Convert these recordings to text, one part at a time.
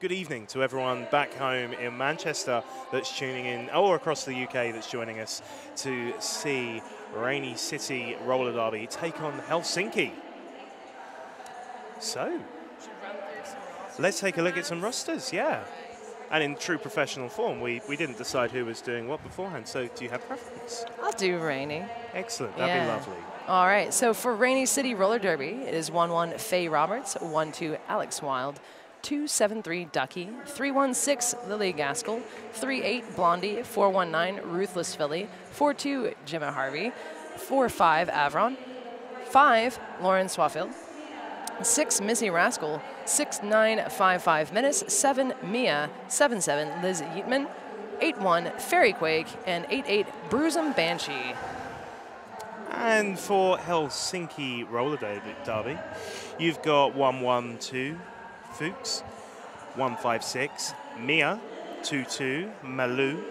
good evening to everyone back home in Manchester that's tuning in, or across the UK that's joining us to see Rainy City Roller Derby take on Helsinki. So, let's take a look at some rosters, yeah. And in true professional form, we, we didn't decide who was doing what beforehand, so do you have preference? I'll do Rainy. Excellent, that'd Yeah. be lovely. All right, so for Rainy City Roller Derby, it is 1-1 Faye Roberts, 1-2 Alex Wild, 273 Ducky, 316 Lily Gaskell, 38 Blondie, 419 Ruthless Philly, 42 Gemma Harvey, 45 Avron, 5 Lauren Swaffield, 6 Missy Rascal, 6955 Menace, 7 Mia, 77 Liz Yeatman, 81 Fairy Quake, and 88 Bruisem Banshee. And for Helsinki Roller Derby, you've got 112 Fuchs, 156 Mia, 22 Malu,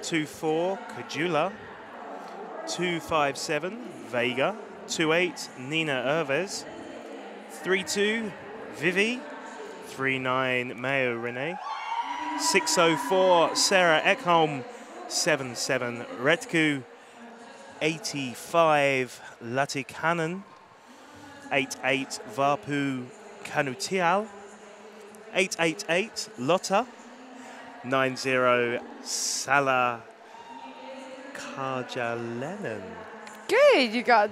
24 Kujala, 257 Vega, 28 Nina Erves, 32 Vivi, 39 Mayo Rene, 604 Sarah Ekholm, 77 Retku, 85 Latikanen, 88 Vapu Kanutial, 888 Lotta, 90 Salah Karjalainen. Good, you got.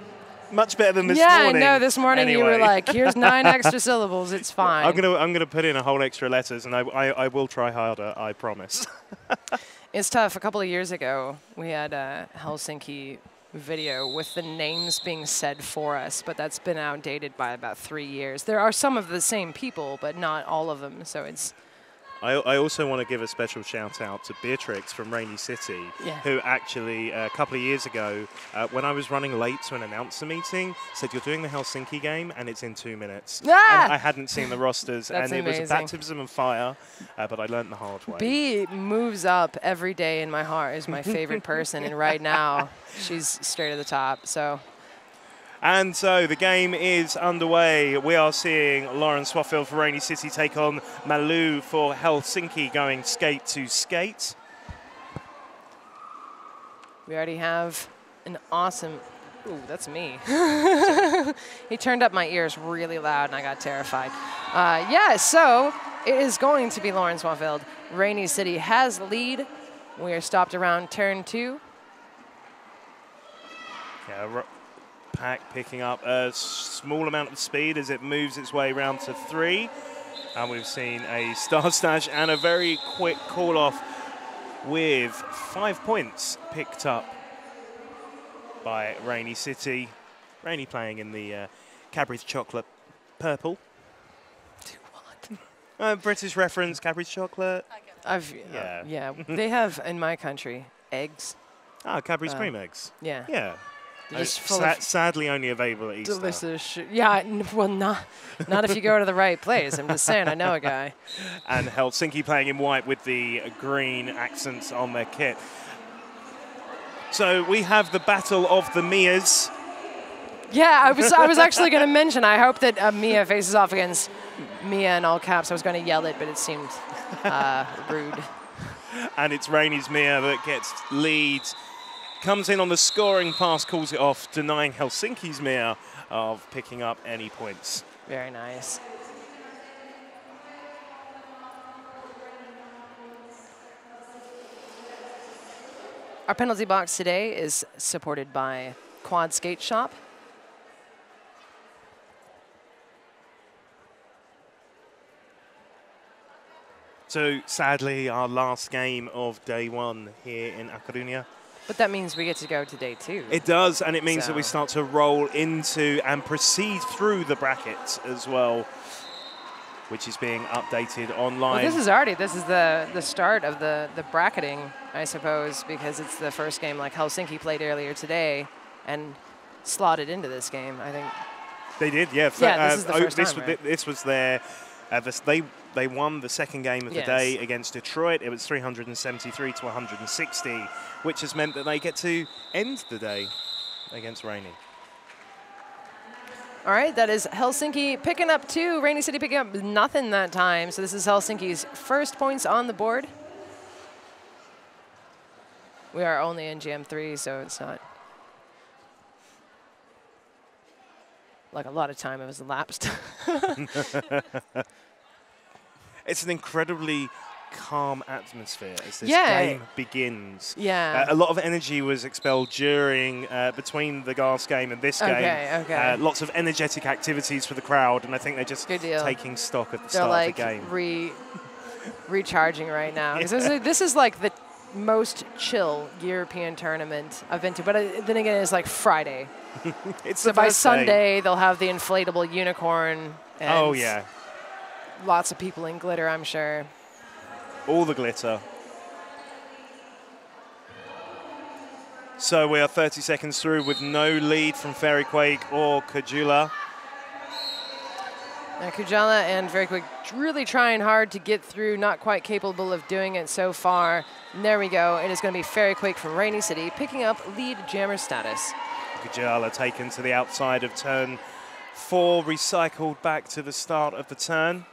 Much better than this yeah, morning. I know. This morning you were like, "Here's nine extra syllables. It's fine." I'm gonna I'm gonna put in a whole extra letters, and I, I, I will try harder. I promise. It's tough. A couple of years ago, we had a Helsinki video with the names being said for us, but that's been outdated by about three years. There are some of the same people, but not all of them. So it's I, I also want to give a special shout out to Beatrix from Rainy City, Yeah. who actually uh, a couple of years ago, uh, when I was running late to an announcer meeting, said you're doing the Helsinki game and it's in two minutes. Ah! And I hadn't seen the rosters, and it was a baptism of fire, uh, but I learned the hard way. B moves up every day in my heart. Is my favorite person, and right now she's straight at the top. So And so the game is underway. We are seeing Lauren Swaffield for Rainy City take on Malu for Helsinki going skate to skate. we already have an awesome. Ooh, that's me. he turned up my ears really loud, and I got terrified. Uh, yeah, so it is going to be Lawrence Swaffield. Rainy City has lead. We are stopped around turn two. Yeah, pack picking up a small amount of speed as it moves its way round to three. And we've seen a star stash and a very quick call off with five points picked up by Rainy City. Rainy playing in the uh, Cadbury's chocolate purple. Do what? Uh, British reference, Cadbury's chocolate. I've Yeah. yeah. They have in my country eggs. Ah, Cadbury's Uh, cream eggs. Yeah. Yeah. They're just full sa- sadly only available at Easter. delicious. Yeah. Well, not not if you go to the right place. I'm just saying. I know a guy. and Helsinki playing in white with the green accents on their kit. So we have the battle of the Mias. Yeah, I was I was actually going to mention. I hope that uh, Mia faces off against Mia in all caps. I was going to yell it, but it seemed uh, rude. and it's Rainy's Mia that gets lead. Comes in on the scoring pass, calls it off, denying Helsinki's Mia of picking up any points. Very nice. Our penalty box today is supported by Quad Skate Shop. So sadly, our last game of day one here in A Coruña. But that means we get to go to day two. It does, and it means that we start to roll into and proceed through the bracket as well, which is being updated online. well, this is already this is the the start of the the bracketing, I suppose, because it's the first game like Helsinki played earlier today, and slotted into this game. I think. They did, yeah. Yeah, this is the oh, first this, time, was- right? this was their. Uh, this, they they won the second game of Yes. the day against Detroit. It was 373 to 160, which has meant that they get to end the day against Rainy. All right, that is Helsinki picking up two. Rainy City picking up nothing that time. So this is Helsinki's first points on the board. We are only in GM3, so it's not like a lot of time has elapsed. It's an incredibly calm atmosphere as this Yeah. game begins. yeah. Uh, a lot of energy was expelled during, uh, between the Gas game and this game. Okay, okay. Uh, lots of energetic activities for the crowd, and I think they're just taking stock at the They're start like of the game. re recharging right now. 'Cause this, is, this is like the most chill European tournament I've been to. But uh, then again, it's like Friday. It's So the by first day. Sunday, they'll have the inflatable unicorn. And Oh, yeah. Lots of people in glitter, I'm sure. All the glitter. So we are 30 seconds through with no lead from Fairy Quake or Kujala. Now, Kujala and Fairy Quake really trying hard to get through, not quite capable of doing it so far. And there we go. It is going to be Fairy Quake from Rainy City picking up lead jammer status. Kujala taken to the outside of turn four, recycled back to the start of the turn.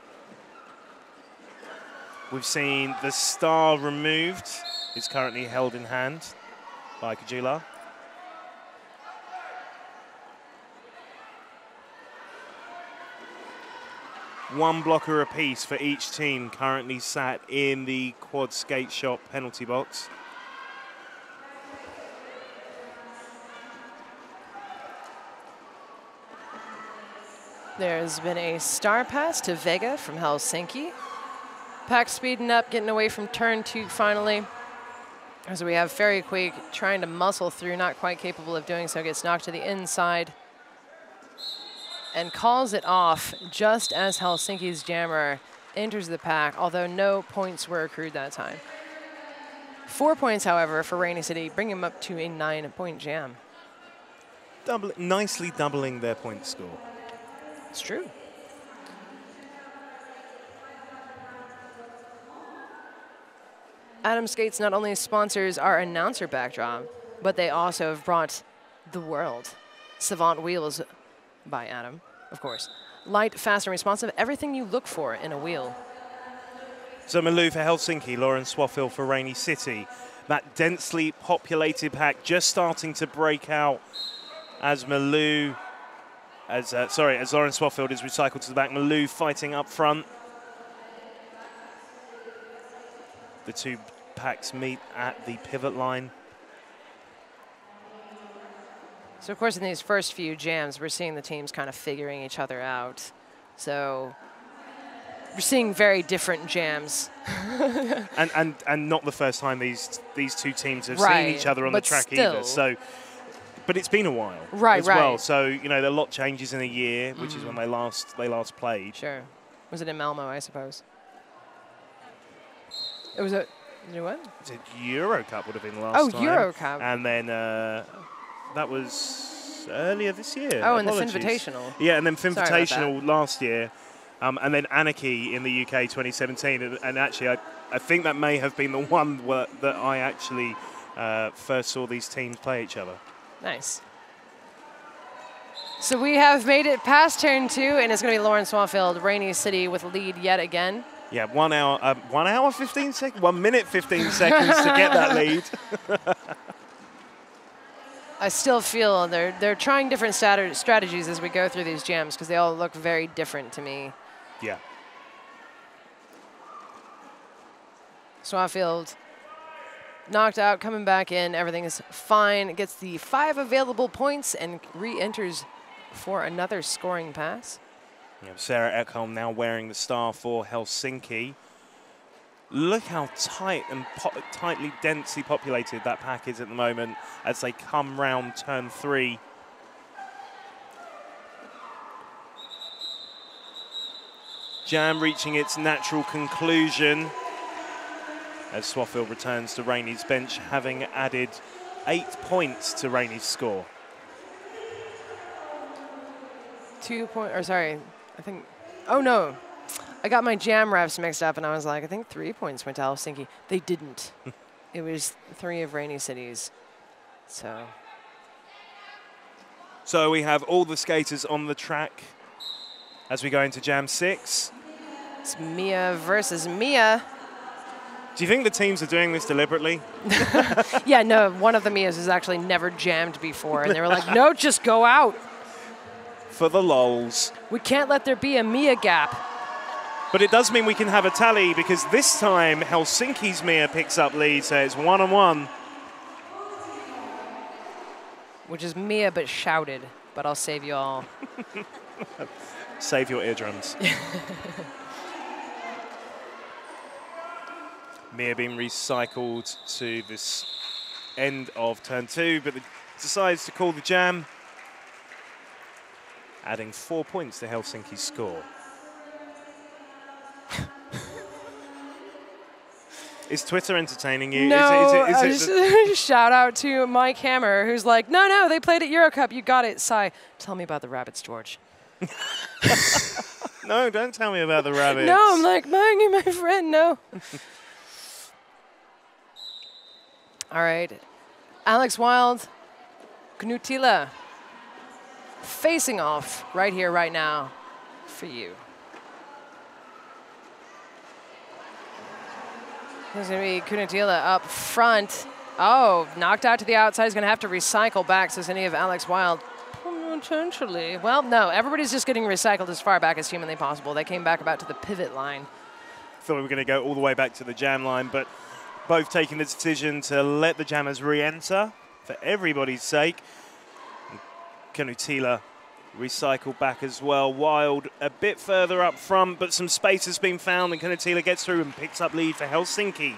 We've seen the star removed. It's currently held in hand by Kujala. One blocker apiece for each team currently sat in the quad skate shop penalty box. There's been a star pass to Vega from Helsinki. Pack speeding up, getting away from turn two finally. As we have Fairy Quake trying to muscle through, not quite capable of doing so, gets knocked to the inside and calls it off just as Helsinki's jammer enters the pack, although no points were accrued that time. Four points, however, for Rainy City, bring him up to a nine-point jam. Double, nicely doubling their point score. It's true. Atom Skates not only sponsors our announcer backdrop, but they also have brought the world. Savant Wheels by Atom, of course. Light, fast, and responsive, everything you look for in a wheel. So Malou for Helsinki, Lauren Swaffield for Rainy City. That densely populated pack just starting to break out as Malou, as uh, sorry, as Lauren Swaffield is recycled to the back. Malou fighting up front. The two packs meet at the pivot line. So, of course, in these first few jams, we're seeing the teams kind of figuring each other out. So, we're seeing very different jams. and, and and not the first time these these two teams have Right, seen each other on but the track still. either. So, but it's been a while, Right, as well. right. So you know, a lot changes in a year, which is when mm. they last they last played. Sure. Was it in Malmo, I suppose? It was a. You what? Was it Euro Cup would have been last Oh, time. Euro Cup. And then uh, that was earlier this year. Oh, and the Apologies. Finvitational. Yeah, and then Sorry about that. Finvitational last year. Um, and then Anarchy in the UK 2017. And, and actually, I, I think that may have been the one where, that I actually uh, first saw these teams play each other. Nice. So we have made it past turn two, and it's going to be Lauren Swaffield, Rainy City, with lead yet again. Yeah, one hour, uh, one hour, 15 seconds, one minute, 15 seconds to get that lead. I still feel they're they're trying different strat- strategies as we go through these jams because they all look very different to me. Yeah. Swaffield knocked out, coming back in. Everything is fine. Gets the five available points and re-enters for another scoring pass. Yeah, Sarah Ekholm now wearing the star for Helsinki. Look how tight and tightly, densely populated that pack is at the moment as they come round turn three. Jam reaching its natural conclusion as Swaffield returns to Rainy's bench, having added eight points to Rainy's score. Two point, or sorry, I think. Oh no, I got my jam refs mixed up, and I was like, I think three points went to Helsinki. They didn't. it was three of Rainy City's. So So we have all the skaters on the track as we go into Jam 6. It's Mia versus Mia. Do you think the teams are doing this deliberately? Yeah, no, one of the Mias has actually never jammed before, and they were like, no, just go out. For the lols. We can't let there be a Mia gap. But it does mean we can have a tally because this time Helsinki's Mia picks up lead, so it's one on one. which is Mia but shouted. But I'll save you all. Save your eardrums. Mia being recycled to this end of turn two, but decides to call the jam, adding four points to Helsinki's score. Is Twitter entertaining you? No, is it, is it, just, shout out to Mike Hammer, who's like, no, no, they played at Eurocup. You got it. Sigh. Tell me about the rabbits, George. no, don't tell me about the rabbits. No, I'm like, you're my friend. No. All right. Alex Wild, Knutila, facing off right here, right now, for you. There's going to be Kunatila up front. Oh, knocked out to the outside. He's going to have to recycle back. So, is any of Alex Wild? Potentially. Well, no. Everybody's just getting recycled as far back as humanly possible. They came back about to the pivot line. thought we were going to go all the way back to the jam line, but both taking the decision to let the jammers re-enter for everybody's sake. Kanutila recycled back as well. Wild a bit further up front, but some space has been found, and Kanutila gets through and picks up lead for Helsinki.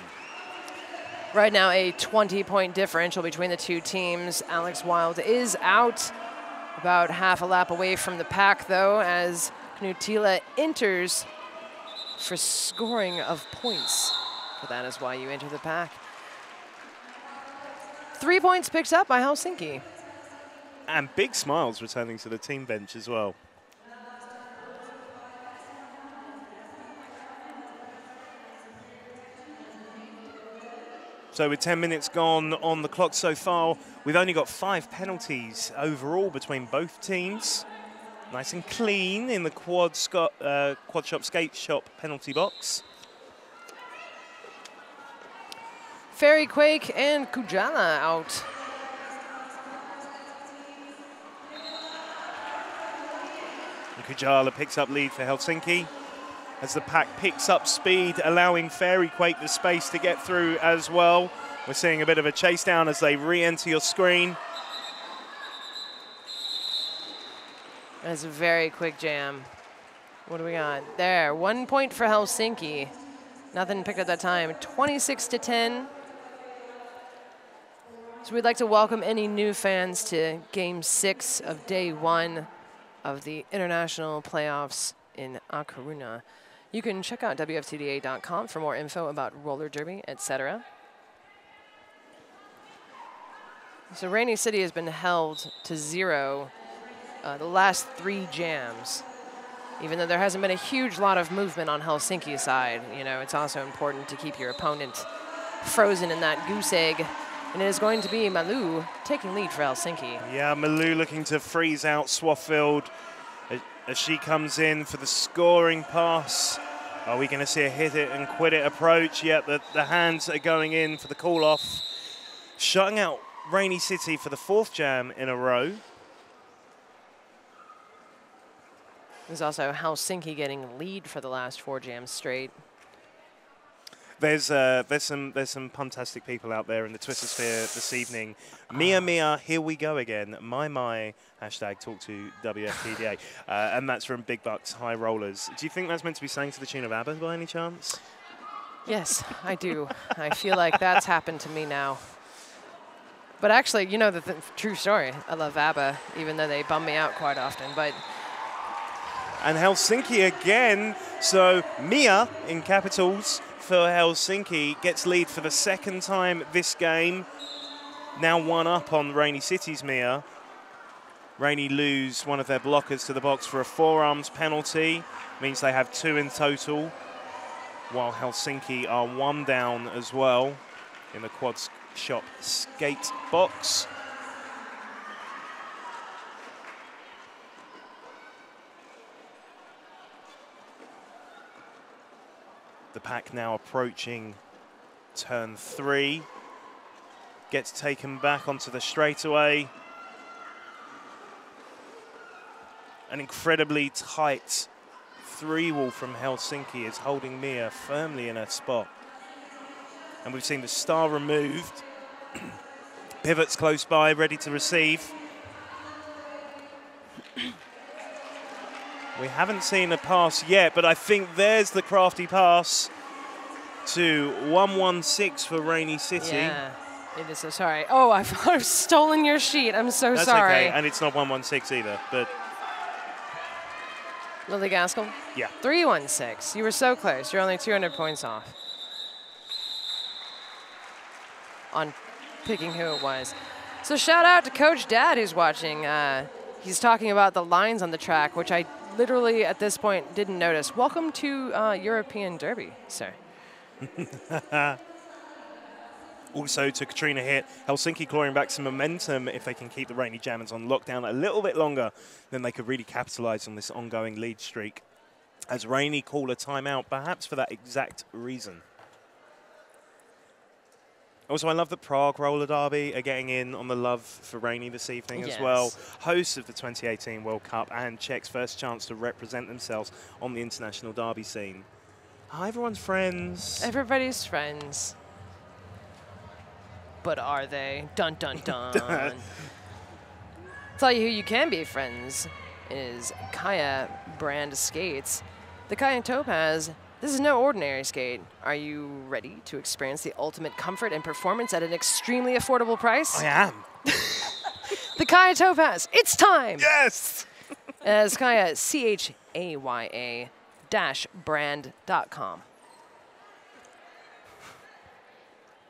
Right now, a 20 point differential between the two teams. Alex Wild is out, about half a lap away from the pack, though, as Knutila enters for scoring of points. So that is why you enter the pack. Three points picked up by Helsinki. And big smiles returning to the team bench as well. So with 10 minutes gone on the clock so far, we've only got five penalties overall between both teams. Nice and clean in the quad, uh, quad shop skate shop penalty box. Fairy Quake and Kujala out. Kujala picks up lead for Helsinki as the pack picks up speed, allowing Fairy Quake the space to get through as well. We're seeing a bit of a chase down as they re-enter your screen. That's a very quick jam. What do we got? There, one point for Helsinki. Nothing picked up that time. 26 to 10. So we'd like to welcome any new fans to game six of day one of the international playoffs in A Coruña. You can check out WFTDA.com for more info about roller derby, etc. So Rainy City has been held to zero uh, the last three jams. Even though there hasn't been a huge lot of movement on Helsinki's side, you know, it's also important to keep your opponent frozen in that goose egg. And it is going to be Malu taking lead for Helsinki. Yeah, Malou looking to freeze out Swaffield as- she comes in for the scoring pass. Are we going to see a hit it and quit it approach? Yet the, the hands are going in for the call off. Shutting out Rainy City for the fourth jam in a row. There's also Helsinki getting lead for the last four jams straight. There's uh, there's some there's some fantastic people out there in the Twitter sphere this evening. Mia Mia, here we go again. My my hashtag talk to WFTDA, uh, and that's from Big Bucks High Rollers. Do you think that's meant to be sang to the tune of ABBA by any chance? Yes, I do. I feel like that's happened to me now. But actually, you know the th- true story. I love ABBA, even though they bum me out quite often. But And Helsinki again. So Mia in capitals for Helsinki gets lead for the second time this game. Now one up on Rainy City's Mia. Rainy lose one of their blockers to the box for a forearms penalty. Means they have two in total. While Helsinki are one down as well in the quad shop skate box. The pack now approaching turn three. Gets taken back onto the straightaway. An incredibly tight three wall from Helsinki is holding Mia firmly in her spot. And we've seen the star removed. Pivots close by, ready to receive. We haven't seen a pass yet, but I think there's the crafty pass to 116 for Rainy City. Yeah. It is so sorry. Oh, I've, I've stolen your sheet. I'm so That's sorry. okay, and it's not 116 either, but Lily Gaskell, yeah. 316. You were so close. You're only 200 points off on picking who it was. So shout out to Coach Dad who's watching. Uh, he's talking about the lines on the track, which I literally at this point didn't notice. Welcome to uh, European Derby, sir. Also to Katrina here, Helsinki clawing back some momentum if they can keep the Rainy Jammers on lockdown a little bit longer, then they could really capitalize on this ongoing lead streak. As Rainy call a timeout, perhaps for that exact reason. Also, I love that Prague Roller Derby are getting in on the love for Rainy this evening as well. Hosts of the 2018 World Cup and Czech's first chance to represent themselves on the international derby scene. Hi, everyone's friends. Everybody's friends. But are they? Dun dun dun. Tell you who you can be friends is Chaya brand skates. The Chaya Topaz, this is no ordinary skate. Are you ready to experience the ultimate comfort and performance at an extremely affordable price? I am. The Chaya Topaz, it's time! Yes! As Chaya, C H A Y A dash brand.com.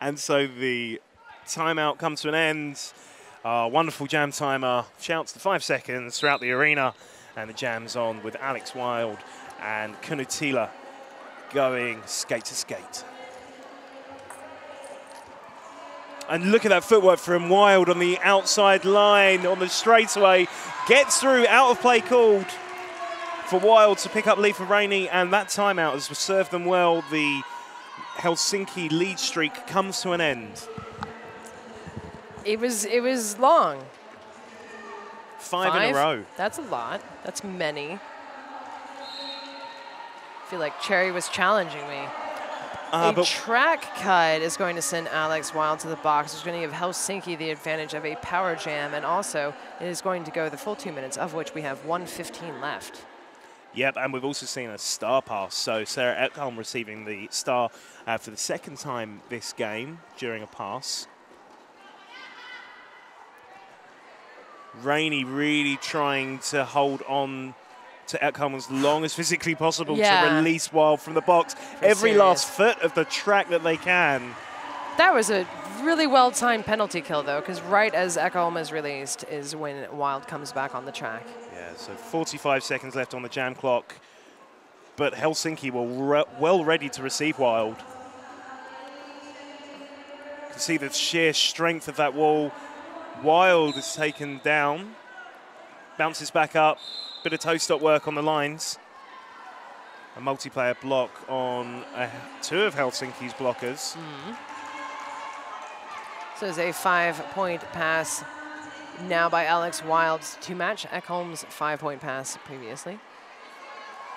And so the timeout comes to an end. Uh, wonderful jam timer shouts the five seconds throughout the arena, and the jam's on with Alex Wild and Kunutila going skate to skate. And look at that footwork from Wild on the outside line on the straightaway. Gets through, out of play called for Wild to pick up lead for Rainy, and that timeout has served them well. The Helsinki lead streak comes to an end. It was it was long. Five, in a row. That's a lot. That's many. I feel like Cherry was challenging me. Uh, a track cut is going to send Alex Wild to the box. It's going to give Helsinki the advantage of a power jam, and also it is going to go the full two minutes, of which we have 115 left. Yep, and we've also seen a star pass. So Sarah Ekholm receiving the star uh, for the second time this game during a pass. Rainy really trying to hold on to Ekholm as long as physically possible Yeah. to release Wild from the box. Every last foot of the track that they can. That was a really well-timed penalty kill, though, because right as Ekholm is released is when Wild comes back on the track. Yeah, so 45 seconds left on the jam clock. But Helsinki were re well ready to receive Wild. You can see the sheer strength of that wall. Wild is taken down, bounces back up, bit of toe stop work on the lines. A multiplayer block on uh, two of Helsinki's blockers. So it's a five-point pass now by Alex Wilds to match Ekholm's five-point pass previously.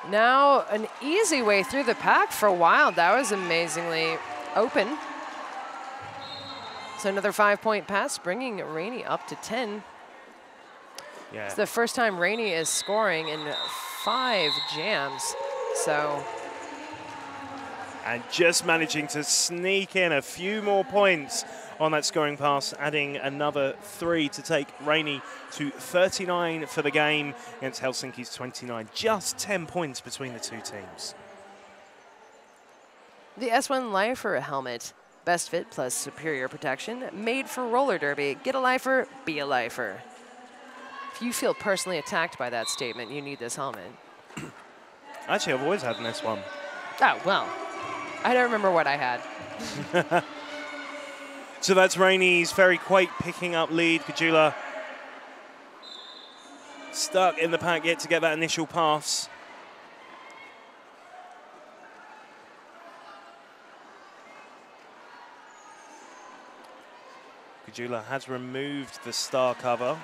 Now an easy way through the pack for Wild. That was amazingly open. So another five-point pass, bringing Rainy up to 10. Yeah. It's the first time Rainy is scoring in five jams. So and just managing to sneak in a few more points on that scoring pass, adding another three to take Rainy to 39 for the game against Helsinki's 29. Just 10 points between the two teams. The S1 Lifer helmet, best fit plus superior protection, made for roller derby. Get a lifer, be a lifer you feel personally attacked by that statement, you need this helmet. Actually, I've always had this one. Oh, well. I don't remember what I had. so that's Rainy's Fairy Quake picking up lead. Kujala stuck in the pack yet to get that initial pass. Kujala has removed the star cover.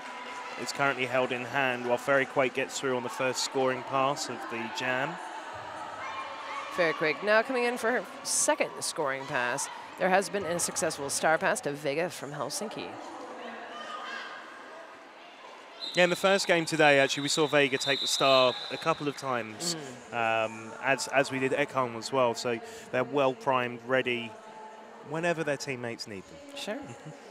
It's currently held in hand while Fairy Quake gets through on the first scoring pass of the jam. Fairy Quake now coming in for her second scoring pass. There has been a successful star pass to Vega from Helsinki. Yeah, in the first game today, actually, we saw Vega take the star a couple of times, mm. um, as as we did Ekholm as well. So they're well primed, ready, whenever their teammates need them. Sure.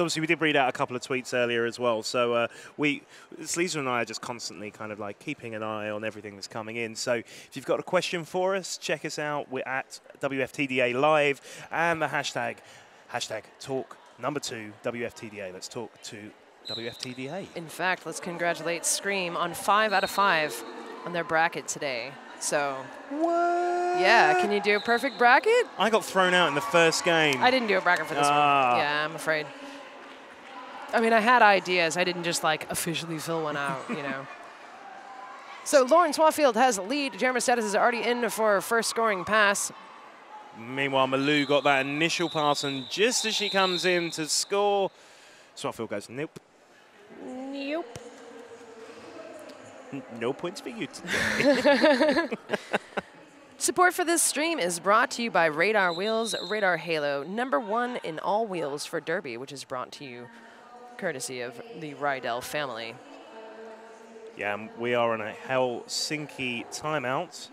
So obviously we did read out a couple of tweets earlier as well. So uh, we, Sleazer and I are just constantly kind of like keeping an eye on everything that's coming in. So if you've got a question for us, check us out. We're at WFTDA Live and the hashtag, hashtag talk number two, WFTDA. Let's talk to WFTDA. In fact, let's congratulate Scream on five out of five on their bracket today. So, what? Yeah, can you do a perfect bracket? I got thrown out in the first game. I didn't do a bracket for this ah. one. Yeah, I'm afraid. I mean, I had ideas. I didn't just like officially fill one out, you know. So Lauren Swaffield has a lead. Jammer status is already in for her first scoring pass. Meanwhile, Malou got that initial pass, and just as she comes in to score, Swaffield goes, nope. Nope. No points for you today. Support for this stream is brought to you by Radar Wheels, Radar Halo, number one in all wheels for Derby, which is brought to you courtesy of the Riedell family. Yeah, we are on a Helsinki timeout.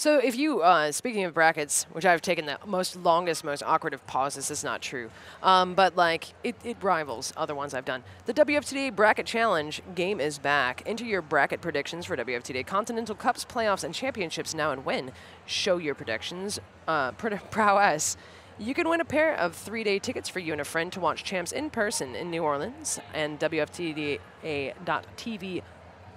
So if you, uh, speaking of brackets, which I've taken the most longest, most awkward of pauses, is not true. Um, but like, it, it, rivals other ones I've done. The WFTDA Bracket Challenge game is back. Enter your bracket predictions for WFTDA Continental Cups, playoffs, and championships now and win. Show your predictions, uh, prowess. You can win a pair of three-day tickets for you and a friend to watch champs in person in New Orleans and WFTDA.tv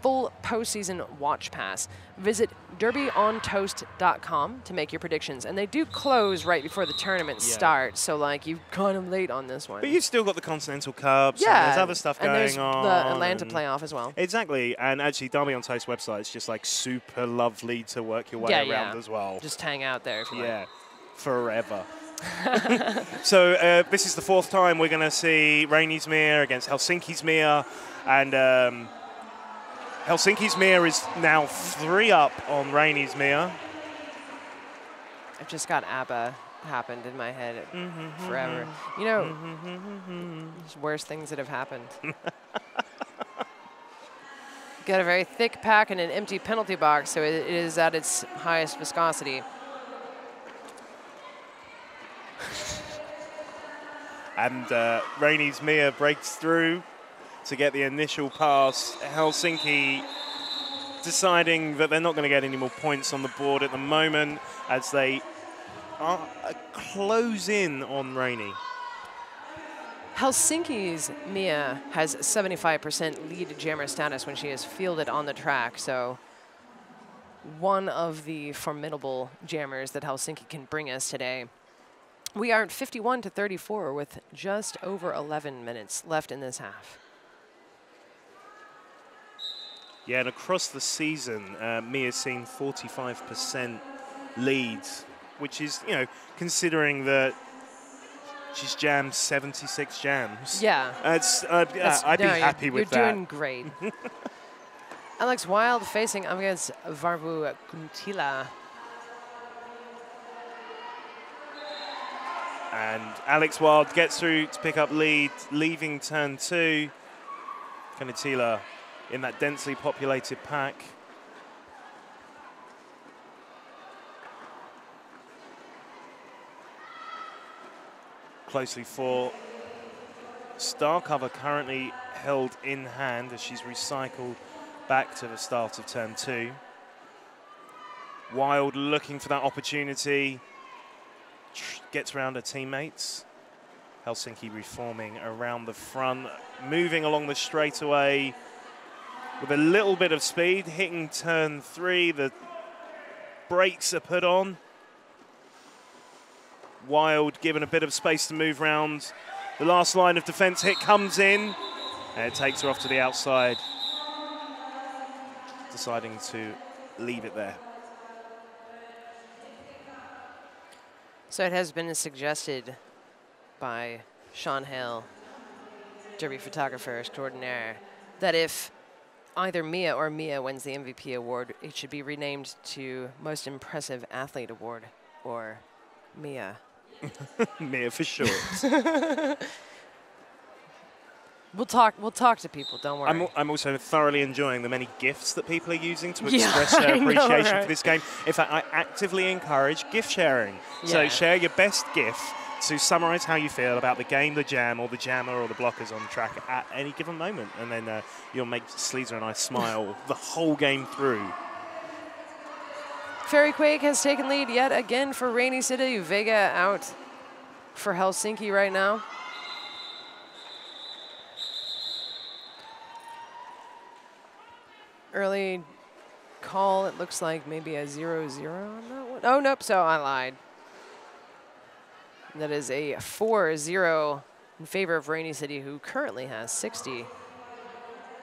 full postseason watch pass. Visit derbyontoast.com to make your predictions. And they do close right before the tournament yeah. starts, so like you're kind of late on this one. But you've still got the Continental Cups. Yeah, there's other stuff and going there's on. The Atlanta playoff as well. Exactly, and actually Derby on Toast website is just like super lovely to work your way yeah, around yeah. as well. Just hang out there yeah, like. forever. so uh, this is the fourth time we're going to see Rainy's Mia against Helsinki's and. Um, Helsinki's Mia is now three up on Rainy's Mia. I've just got ABBA happened in my head mm -hmm, forever. Mm-hmm. You know, mm-hmm. worst things that have happened. got a very thick pack and an empty penalty box, so it is at its highest viscosity. and uh, Rainy's Mia breaks through to get the initial pass. Helsinki deciding that they're not going to get any more points on the board at the moment as they are, uh, close in on Rainy. Helsinki's Mia has 75% lead jammer status when she is fielded on the track, so one of the formidable jammers that Helsinki can bring us today. We are at 51 to 34 with just over 11 minutes left in this half. Yeah, and across the season, uh, Mia's seen 45% leads, which is, you know, considering that she's jammed 76 jams. Yeah. It's, uh, I'd no, be happy with that. You're doing great. Alex Wild facing against Varbu Kuntila. And Alex Wild gets through to pick up lead, leaving turn two. Kuntila in that densely populated pack. Closely for star cover currently held in hand as she's recycled back to the start of turn two. Wild looking for that opportunity, gets around her teammates. Helsinki reforming around the front, moving along the straightaway with a little bit of speed, hitting turn three. The brakes are put on. Wild given a bit of space to move round. The last line of defence hit comes in, and it takes her off to the outside, deciding to leave it there. So it has been suggested by Sean Hale, Derby photographer extraordinaire, that if either Mia or Mia wins the MVP award, it should be renamed to Most Impressive Athlete Award or Mia. Mia for short. We'll talk. We'll talk to people. Don't worry. I'm, I'm also thoroughly enjoying the many gifts that people are using to Yeah, express their I know, appreciation right? for this game. In fact, I actively encourage gift sharing. So share your best gift to summarise how you feel about the game, the jam, or the jammer, or the blockers on the track at any given moment, and then uh, you'll make Sleazer and I smile the whole game through. Fairy Quake has taken lead yet again for Rainy City. Vega out for Helsinki right now. Early call, it looks like maybe a 0 0 on that one. Oh, nope, so I lied. That is a 4 0 in favor of Rainy City, who currently has 60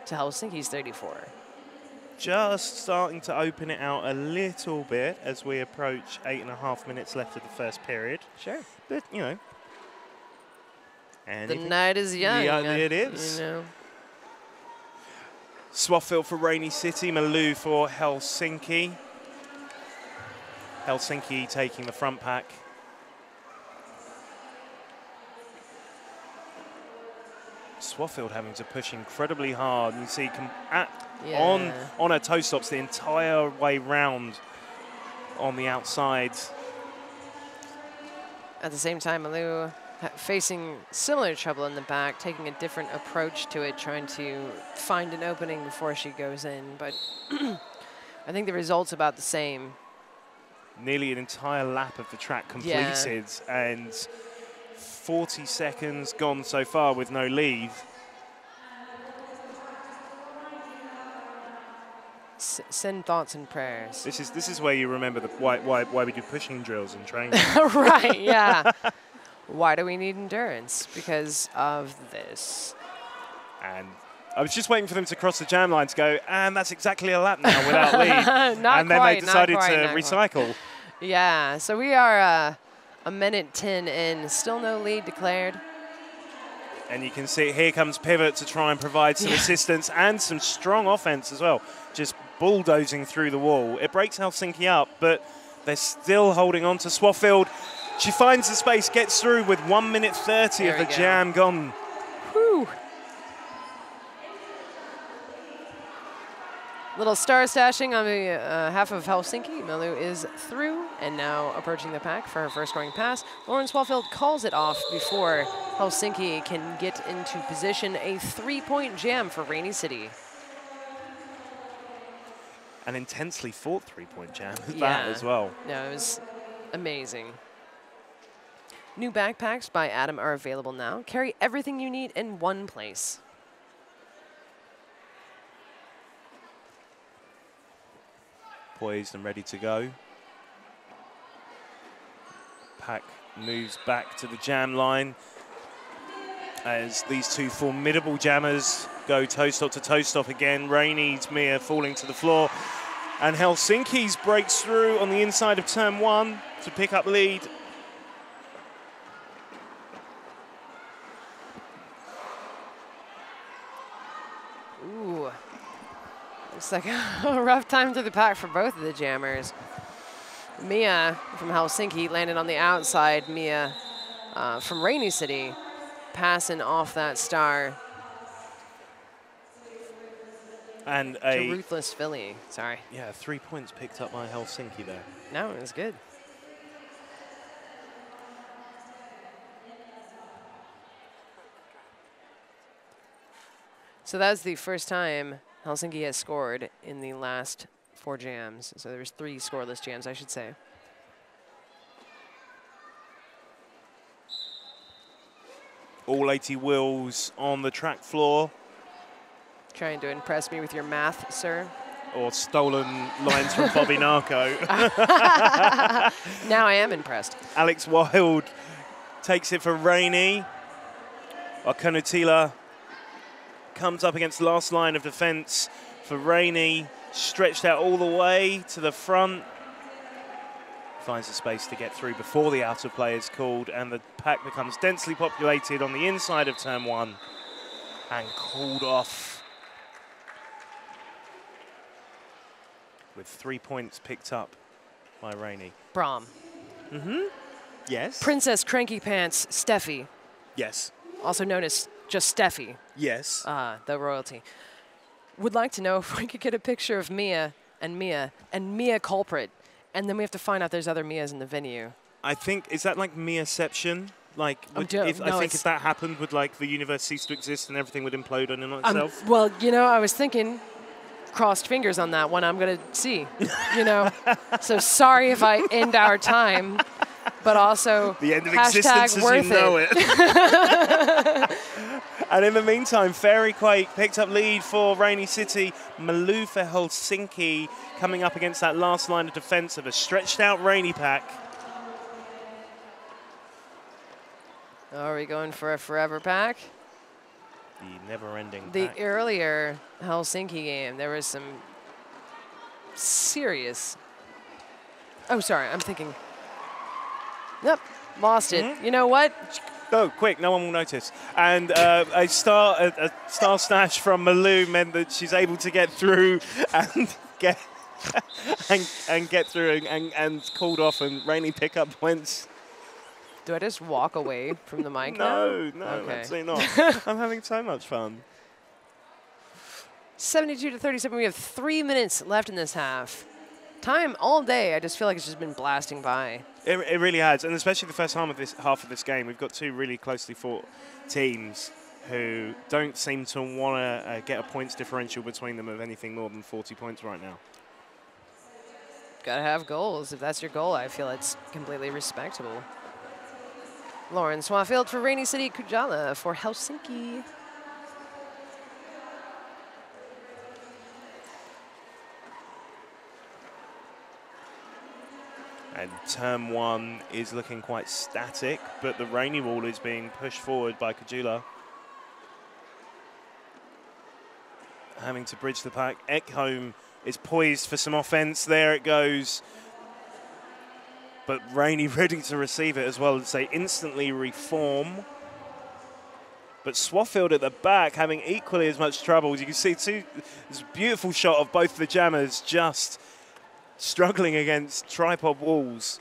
to Helsinki's 34. Just starting to open it out a little bit as we approach eight and a half minutes left of the first period. Sure. But, you know. And The night is young. Yeah, uh, it is. You know. Swaffield for Rainy City, Malou for Helsinki. Helsinki taking the front pack. Swaffield having to push incredibly hard. You see at, on Yeah. on her toe stops the entire way round on the outside. At the same time, Malou ha- facing similar trouble in the back, taking a different approach to it, trying to find an opening before she goes in. But I think the result's about the same. Nearly an entire lap of the track Yeah. completed and 40 seconds gone so far with no lead. S- send thoughts and prayers. This is this is where you remember the, why, why why we do pushing drills and training. right, yeah. Why do we need endurance? Because of this. and I was just waiting for them to cross the jam line to go, and that's exactly a lap now without lead. Not and then quite, they decided quite, to not quite. recycle. Yeah, so we are uh, a minute 10 in, still no lead declared. And you can see here comes Pivot to try and provide some Yeah. assistance and some strong offense as well. Just bulldozing through the wall. It breaks Helsinki up, but they're still holding on to Swaffield. She finds the space, gets through with 1 minute 30 There of the go. jam gone. Whew. Little star stashing on the uh, half of Helsinki. Milu is through and now approaching the pack for her first scoring pass. Lauren Swaffield calls it off before Helsinki can get into position. A three-point jam for Rainy City. An intensely fought three point jam Yeah. that as well. No, it was amazing. New backpacks by Atom are available now. Carry everything you need in one place. Poised and ready to go. Pack moves back to the jam line as these two formidable jammers go toe stop to toe stop again. Rainy's Mia falling to the floor. And Helsinki's breaks through on the inside of turn one to pick up lead. Ooh. Looks like a rough time through the pack for both of the jammers. Mia from Helsinki landed on the outside. Mia uh, from Rainy City passing off that star And to a Ruthless Philly. Sorry. yeah, three points picked up by Helsinki there. No, it was good. So that was the first time Helsinki has scored in the last four jams. So there was three scoreless jams, I should say. All 80 wheels on the track floor. Trying to impress me with your math, sir. or stolen lines from Bobby Narco. Now I am impressed. Alex Wild takes it for Rainy. While Konatila comes up against the last line of defence for Rainy. Stretched out all the way to the front. Finds the space to get through before the out of play is called, and the pack becomes densely populated on the inside of turn one and called off. With three points picked up by Rainy. Brom. Mm-hmm. Yes. Princess Cranky Pants Steffi, yes. also known as just Steffi, Yes. uh, the royalty, would like to know if we could get a picture of Mia and Mia and Mia culprit, and then we have to find out there's other Mias in the venue. I think is that like Miaception? Like, would, if, I think if that happened, would like the universe cease to exist and everything would implode on Um, itself? well, you know, I was thinking, crossed fingers on that one. I'm gonna see, you know. so sorry if I end our time, but also the end of hashtag existence as worth you know it. it. and in the meantime, Fairy Quake picked up lead for Rainy City. Malou for Helsinki coming up against that last line of defence of a stretched out Rainy pack. Are we going for a forever pack? The never-ending The pack. earlier Helsinki game, there was some serious. Oh, sorry, I'm thinking. Nope, lost it. Mm-hmm. You know what? Go quick! No one will notice. And uh, a star, a, a star snatch from Malou meant that she's able to get through and get and, and get through and, and, and called off. And Rainy pick up points. Do I just walk away from the mic No, now? no, Okay. absolutely not. I'm having so much fun. 72 to 37. We have three minutes left in this half. Time all day. I just feel like it's just been blasting by. It, it really has, and especially the first half of this half of this game, we've got two really closely fought teams who don't seem to want to uh, get a points differential between them of anything more than 40 points right now. Gotta have goals. If that's your goal, I feel it's completely respectable. Lauren Swaffield for Rainy City Kujala for Helsinki. And turn one is looking quite static, but the rainy wall is being pushed forward by Kujala. Having to bridge the pack. Ekholm is poised for some offense. There it goes. But Rainy ready to receive it as well and say instantly reform. But Swaffield at the back having equally as much trouble. You can see two, this beautiful shot of both the jammers just struggling against tripod walls.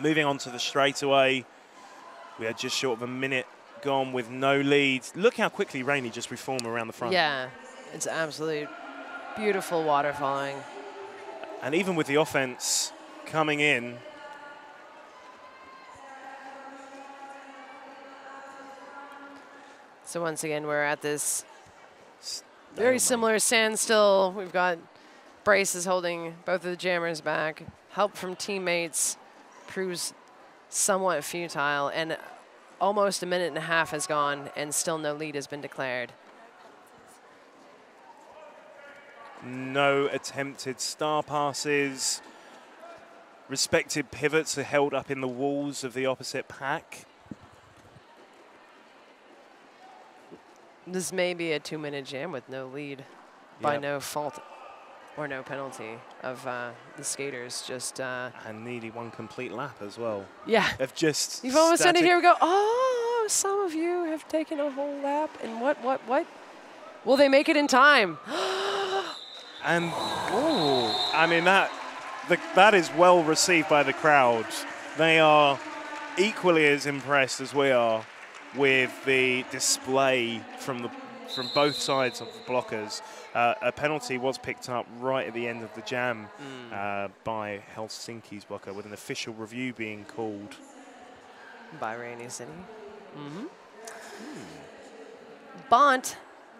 Moving on to the straightaway. We are just short of a minute gone with no lead. Look how quickly Rainy just reformed around the front. Yeah, it's absolute beautiful water falling. And even with the offense coming in, So once again, we're at this very similar standstill. We've got braces holding both of the jammers back. Help from teammates proves somewhat futile, and almost a minute and a half has gone, and still no lead has been declared. no attempted star passes. Respected pivots are held up in the walls of the opposite pack. This may be a two-minute jam with no lead by no fault or no penalty of uh, the skaters. Just uh, And nearly one complete lap as well. yeah, Of just you've almost done it here. We go. Oh, some of you have taken a whole lap, and what, what, what? Will they make it in time? And ooh, I mean that the, that is well received by the crowd. They are equally as impressed as we are with the display from the from both sides of the blockers. Uh, a penalty was picked up right at the end of the jam uh, by Helsinki's blocker, with an official review being called. by Rainy City. Mm-hmm. Bont,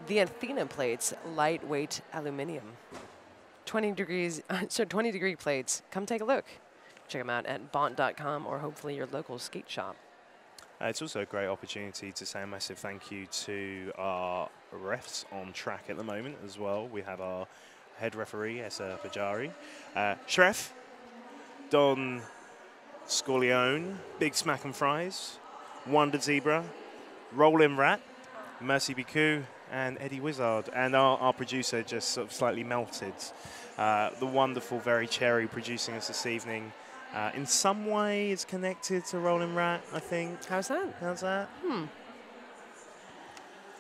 the Athena plates, lightweight aluminium. 20 degrees, so 20 degree plates. Come take a look. Check them out at bont.com or hopefully your local skate shop. Uh, it's also a great opportunity to say a massive thank you to our refs on track at the moment as well. We have our head referee, Essa Pajari. Uh, Shref, Don Scorleone, Big Smack and Fries, Wonder Zebra, Rolling Rat, Mercy Biku, and Eddie Wizard. And our, our producer just sort of slightly melted. Uh, the wonderful Very Cherry producing us this evening. Uh, in some way, is connected to Rolling Rat, I think. How's that? How's that? Hmm.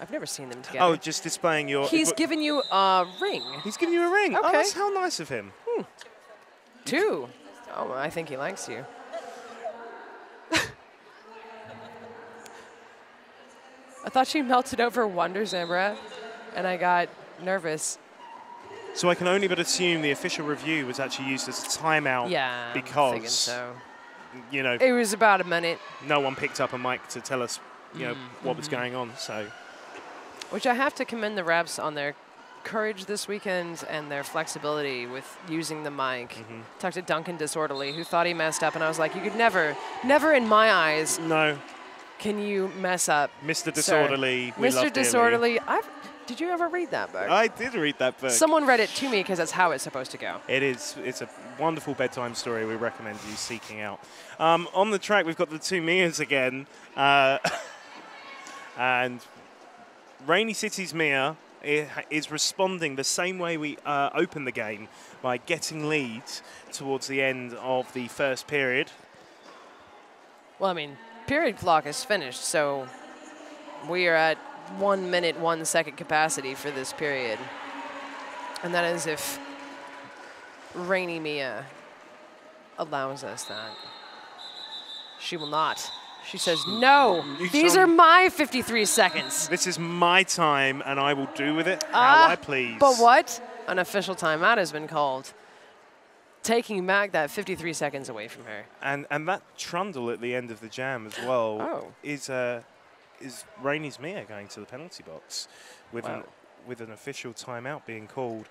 I've never seen them together. Oh, just displaying your. He's given you a ring. He's giving you a ring. Oh, Okay. that's how nice of him. Two. Oh, I think he likes you. I thought she melted over Wonder Zebra, and I got nervous. So I can only but assume the official review was actually used as a timeout. Yeah, Because so. you know It was about a minute, no one picked up a mic to tell us you know Mm, what was going on. So which I have to commend the reps on their courage this weekend and their flexibility with using the mic. Mm-hmm. Talked to Duncan Disorderly, who thought he messed up, and I was like, you could never, never in my eyes no, can you mess up. Mr. sir." Disorderly. Mr. Disorderly, I've, did you ever read that book? I did read that book. Someone read it to me because that's how it's supposed to go. It is. It's a wonderful bedtime story. We recommend you seeking out. Um, on the track, we've got the two Mias again, uh, and Rainy City's Mia is responding the same way we uh, opened the game by getting leads towards the end of the first period. Well, I mean, period clock is finished, so we are at one minute, one second capacity for this period. And that is if Rainy Mia allows us that. She will not. She says, no, these are my 53 seconds. This is my time, and I will do with it how Ah, I please. But what? An official timeout has been called, taking back that 53 seconds away from her. And and that trundle at the end of the jam as well Oh. is uh, is Rainy's Mia going to the penalty box with an with an official timeout being called.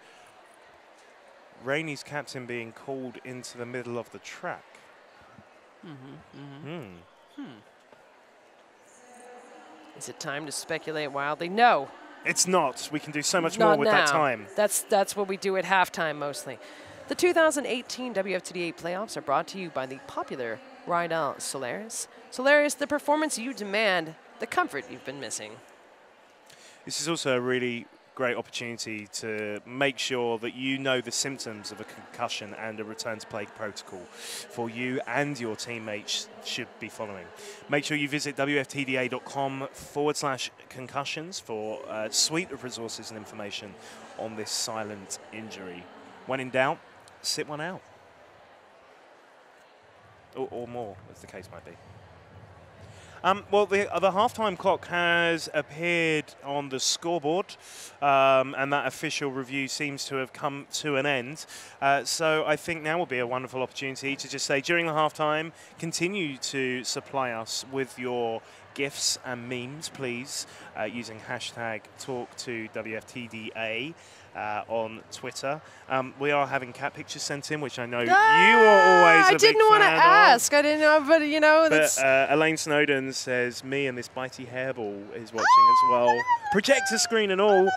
Rainy's captain being called into the middle of the track. Mm-hmm, Hmm. Is it time to speculate wildly? No. It's not. We can do so much Not more with that time. That's that's what we do at halftime mostly. The 2018 WFTDA playoffs are brought to you by the popular Riedell Solaris. Solaris, the performance you demand, the comfort you've been missing. This is also a really great opportunity to make sure that you know the symptoms of a concussion and a return to play protocol for you and your teammates should be following. Make sure you visit wftda.com forward slash concussions for a suite of resources and information on this silent injury. When in doubt, sit one out. Or, or more, as the case might be. Um, well, the, uh, the halftime clock has appeared on the scoreboard, um, and that official review seems to have come to an end. Uh, so I think now will be a wonderful opportunity to just say during the halftime, continue to supply us with your gifs and memes, please, uh, using hashtag talk to WFTDA. Uh, on Twitter, um, we are having cat pictures sent in, which I know you are always. Ah, I a didn't want to ask. I didn't know, but you know, that's. but uh, Elaine Snowden says me and this bitey hairball is watching as well. Projector screen and all.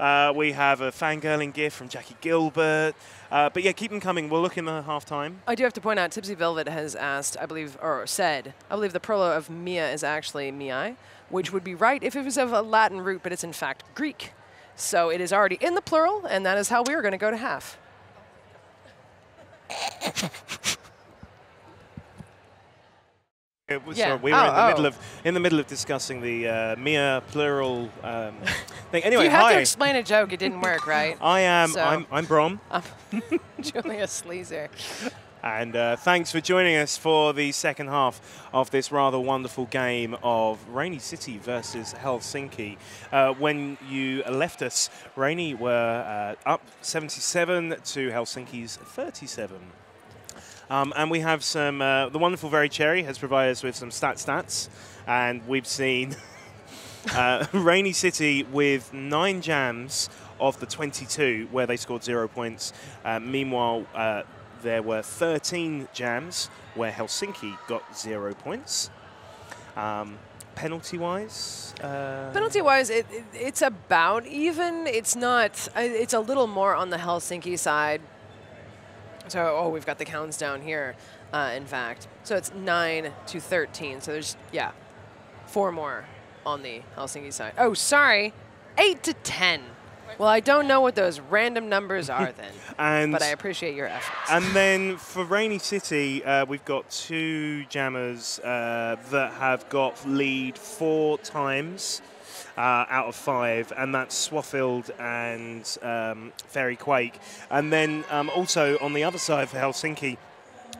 Uh, we have a fangirling gift from Jackie Gilbert. Uh, but yeah, keep them coming. We'll look in the half time. I do have to point out, Tipsy Velvet has asked, I believe, or said, I believe the prolo of Mia is actually Miai, which would be right if it was of a Latin root, but it's in fact Greek. So it is already in the plural, and that is how we are going to go to half. It was, Yeah. sorry, we were in the Oh, middle oh. of in the middle of discussing the uh, Mia plural um, thing. Anyway, you have hi. to explain a joke. It didn't work, right? I am. So- I'm, I'm Brom. Julia Sleazer. And uh, thanks for joining us for the second half of this rather wonderful game of Rainy City versus Helsinki. Uh, when you left us, Rainy were uh, up 77 to Helsinki's 37. Um, and we have some, uh, the wonderful Very Cherry has provided us with some stat stats. And we've seen uh, Rainy City with nine jams of the 22 where they scored zero points. Uh, meanwhile, there were 13 jams where Helsinki got zero points. Um, penalty wise, uh, Penalty wise, it, it, it's about even. It's not. It's a little more on the Helsinki side. So, oh, we've got the counts down here. Uh, in fact, so it's nine to thirteen. So there's yeah, four more on the Helsinki side. Oh, sorry, eight to ten. Well, I don't know what those random numbers are then, and but I appreciate your efforts. And then for Rainy City, uh, we've got two jammers uh, that have got lead four times uh, out of five, and that's Swaffield and um, Fairy Quake. And then um, also on the other side for Helsinki,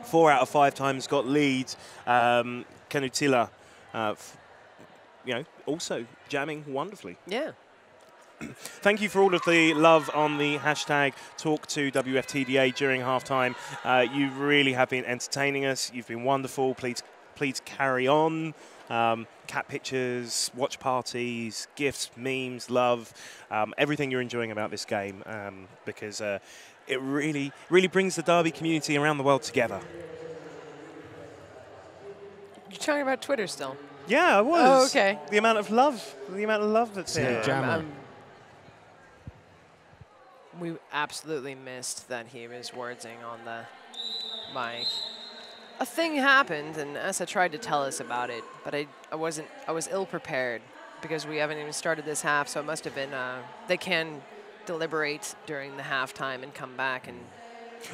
four out of five times got lead. Um, Kanutila, uh, f- you know, also jamming wonderfully. yeah. Thank you for all of the love on the hashtag talk to WFTDA during halftime. Uh, you really have been entertaining us. You've been wonderful. Please, please carry on. Um, cat pictures, watch parties, gifts, memes, love, um, everything you're enjoying about this game um, because uh, it really, really brings the Derby community around the world together. You're talking about Twitter still. Yeah, I was. Oh, okay. The amount of love, the amount of love that's Yeah, here. Jammer. Um, we absolutely missed that he was wordsing on the mic. A thing happened, and Essa tried to tell us about it, but I, I wasn't. I was ill prepared because we haven't even started this half, so it must have been. Uh, they can deliberate during the halftime and come back and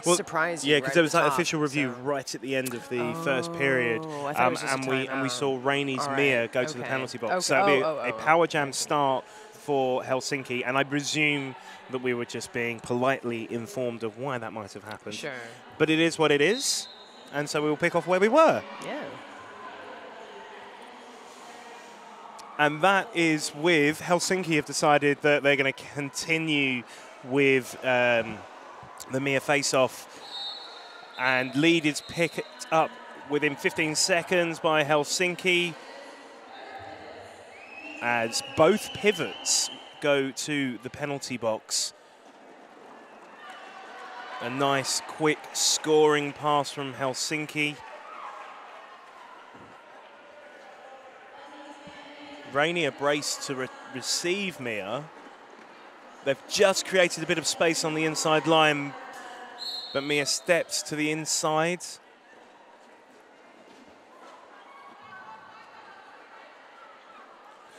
surprise you. Yeah, because at there was that top, official review so- right at the end of the first period, Oh, I thought it was just a and we and we saw Rainy's right, Mia go to the penalty box. Okay, So it'll be oh, oh, a oh, power jam start for Helsinki, and I presume that we were just being politely informed of why that might have happened. Sure. But it is what it is, and so we will pick off where we were. Yeah. And that is with Helsinki have decided that they're going to continue with um, the Mia face-off, and lead is picked up within 15 seconds by Helsinki as both pivots go to the penalty box. A nice, quick scoring pass from Helsinki. Rainier braced to re- receive Mia. They've just created a bit of space on the inside line, but Mia steps to the inside.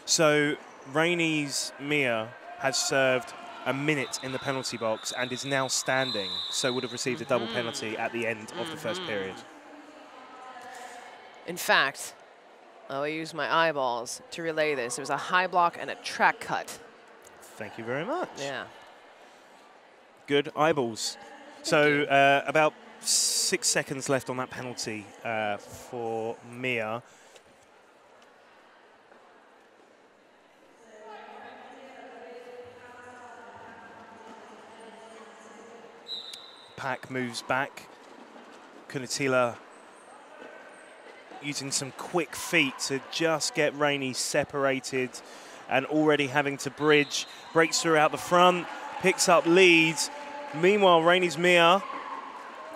So Rainy's Mia has served a minute in the penalty box and is now standing, so would have received a double penalty at the end of the first period. In fact, I'll use my eyeballs to relay this. It was a high block and a track cut. Thank you very much. Yeah. Good eyeballs. So uh, about six seconds left on that penalty uh, for Mia. Pack moves back. Kunatila using some quick feet to just get Rainy separated and already having to bridge. Breaks through out the front, picks up leads. Meanwhile, Rainy's Mia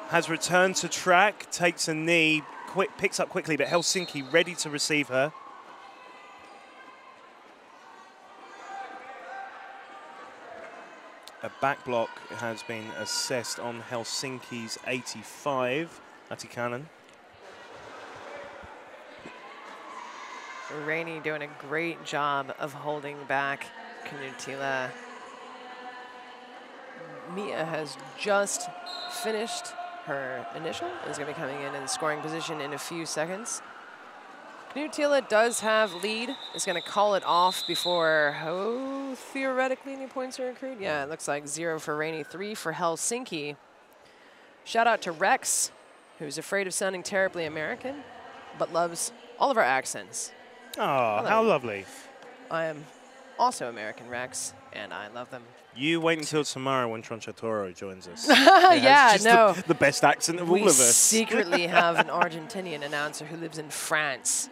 has returned to track, takes a knee, quick, picks up quickly, but Helsinki ready to receive her. A back block has been assessed on Helsinki's 85, Atikanen. Rainy doing a great job of holding back Kanutila. Mia has just finished her initial, is going to be coming in in scoring position in a few seconds. Kanutila does have lead, is going to call it off before, oh, theoretically any points are accrued? Yeah, it looks like zero for Rainy, three for Helsinki. Shout out to Rex, who's afraid of sounding terribly American, but loves all of our accents. Oh, how lovely. I am also American Rex, and I love them. You wait until tomorrow when Tronchatoro joins us. yeah, no. The, the best accent of we all of us. secretly have an Argentinian announcer who lives in France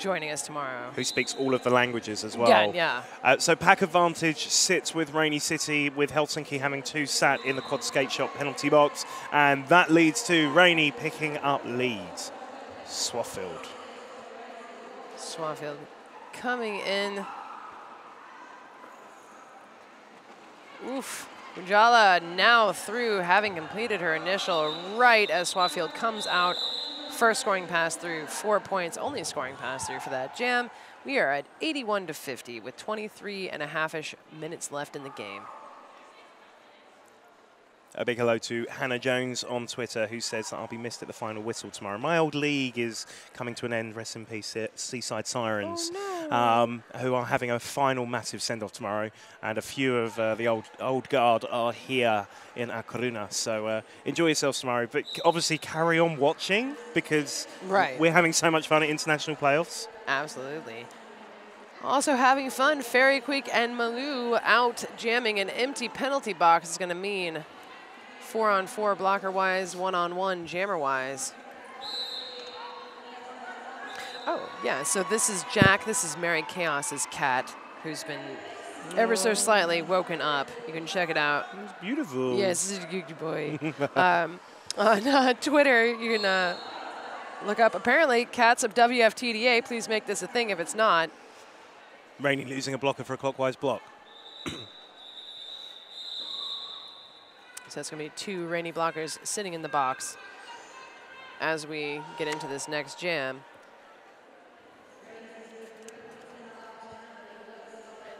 joining us tomorrow. Who speaks all of the languages as well. Yeah, yeah. Uh, so pack advantage sits with Rainy City, with Helsinki having two sat in the quad skate shop penalty box, and that leads to Rainy picking up leads. Swaffield. Swanfield coming in. Oof. Kujala now through, having completed her initial right as Swaffield comes out. First scoring pass through, four points, only scoring pass through for that jam. We are at 81 to 50 with 23 and a half-ish minutes left in the game. A big hello to Hannah Jones on Twitter, who says that I'll be missed at the final whistle tomorrow. My old league is coming to an end. Rest in peace, Seaside Sirens, Oh, no. um, who are having a final massive send-off tomorrow, and a few of uh, the old old guard are here in A Coruña. So uh, enjoy yourselves tomorrow, but obviously carry on watching because Right. we're having so much fun at international playoffs. Absolutely. Also having fun, Fairy Quake and Malou out jamming an empty penalty box is going to mean four on four blocker wise, one on one jammer wise. Oh, yeah, so this is Jack. This is Mary Chaos's cat who's been ever so slightly woken up. You can check it out. It's beautiful. Yes, this is a good boy. um, on uh, Twitter, you can uh, look up apparently cats of WFTDA. Please make this a thing if it's not. Rainy losing a blocker for a clockwise block. So it's going to be two rainy blockers sitting in the box as we get into this next jam.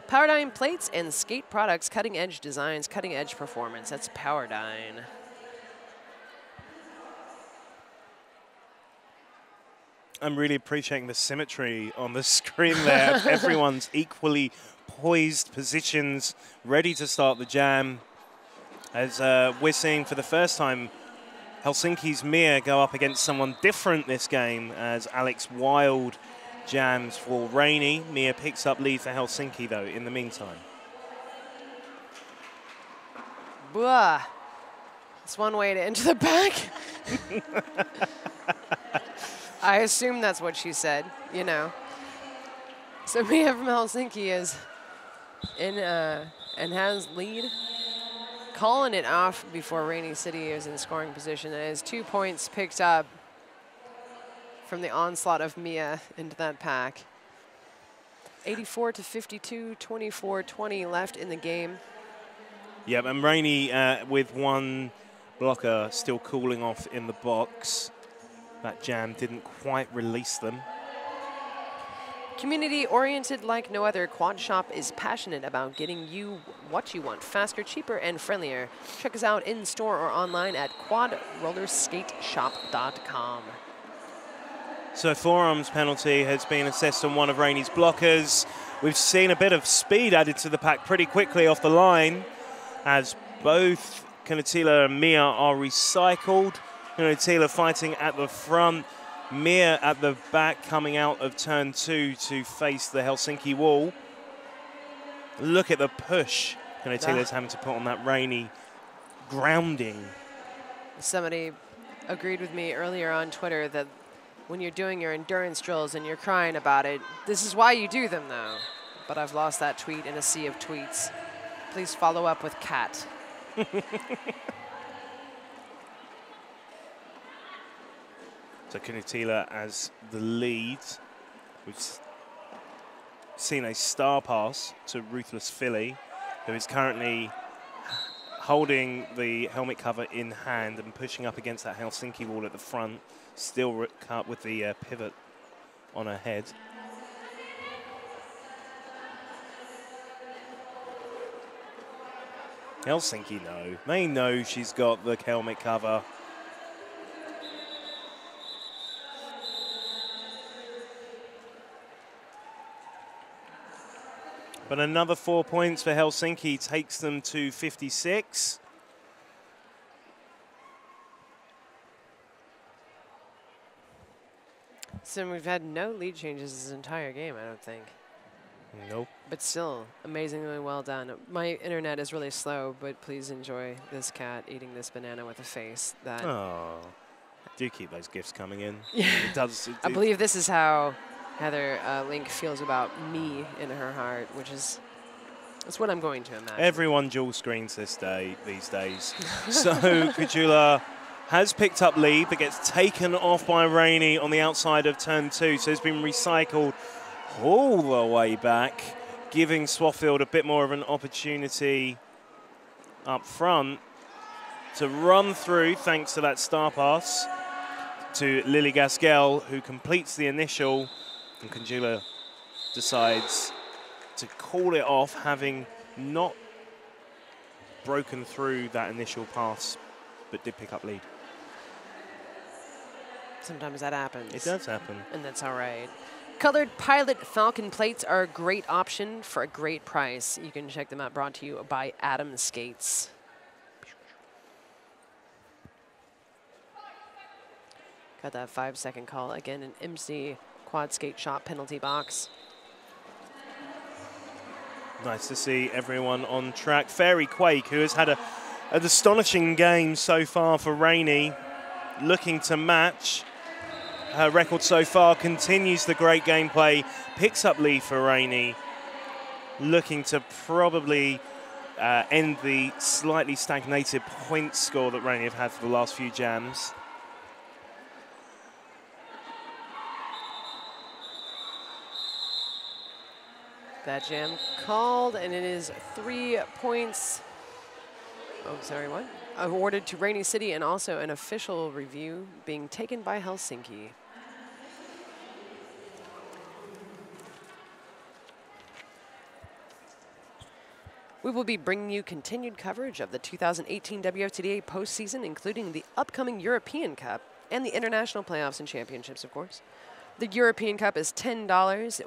Powerdyne plates and skate products, cutting edge designs, cutting edge performance. That's Powerdyne. I'm really appreciating the symmetry on the screen there. Everyone's equally poised positions, ready to start the jam. As uh, we're seeing for the first time, Helsinki's Mia go up against someone different this game as Alex Wild jams for Rainy. Mia picks up lead for Helsinki though in the meantime. Blah. It's one way to enter the back. I assume that's what she said, you know. So Mia from Helsinki is in uh, and has lead. Calling it off before Rainy City is in scoring position. And has two points picked up from the onslaught of Mia into that pack. 84 to 52, 24 20 left in the game. Yep, and Rainy uh, with one blocker still cooling off in the box. That jam didn't quite release them. Community oriented like no other, Quad Shop is passionate about getting you what you want faster, cheaper, and friendlier. Check us out in store or online at quadrollerskateshop.com. So forearms penalty has been assessed on one of Rainy's blockers. We've seen a bit of speed added to the pack pretty quickly off the line as both Kanatila and Mia are recycled. Kanatila fighting at the front, Mia at the back coming out of turn two to face the Helsinki wall. Look at the push Kanatila's having to put on that rainy grounding. Somebody agreed with me earlier on Twitter that when you're doing your endurance drills and you're crying about it, this is why you do them, though. But I've lost that tweet in a sea of tweets. Please follow up with cat. So Kunitila as the lead. We've seen a star pass to Ruthless Philly, who is currently holding the helmet cover in hand and pushing up against that Helsinki wall at the front, still cut with the uh, pivot on her head. Helsinki know. They know she's got the helmet cover. But another four points for Helsinki takes them to 56. So we've had no lead changes this entire game, I don't think. Nope. But still, amazingly well done. My internet is really slow, but please enjoy this cat eating this banana with a face. That Oh, do keep those gifts coming in. Yeah. It does. It, I believe this is how Heather uh, Link feels about me in her heart, which is that's what I'm going to imagine. everyone dual screens this day these days. so Kujala has picked up lead, but gets taken off by Rainy on the outside of turn two. So it's been recycled all the way back, giving Swaffield a bit more of an opportunity up front to run through thanks to that star pass to Lily Gaskell, who completes the initial, and Kujala decides to call it off, having not broken through that initial pass, but did pick up lead. Sometimes that happens. It does happen. And that's all right. Colored Pilot Falcon plates are a great option for a great price. You can check them out, brought to you by Atom Skates. Got that five second call. Again, an MC quad skate shot penalty box. Nice to see everyone on track. Fairy Quake, who has had a, an astonishing game so far for Rainy, looking to match her record so far, continues the great gameplay, picks up lead for Rainy, looking to probably uh, end the slightly stagnated point score that Rainy have had for the last few jams. That jam called, and it is three points. Oh, sorry, what? Awarded to Rainy City, and also an official review being taken by Helsinki. We will be bringing you continued coverage of the 2018 WFTDA postseason, including the upcoming European Cup and the international playoffs and championships, of course. The European Cup is $10,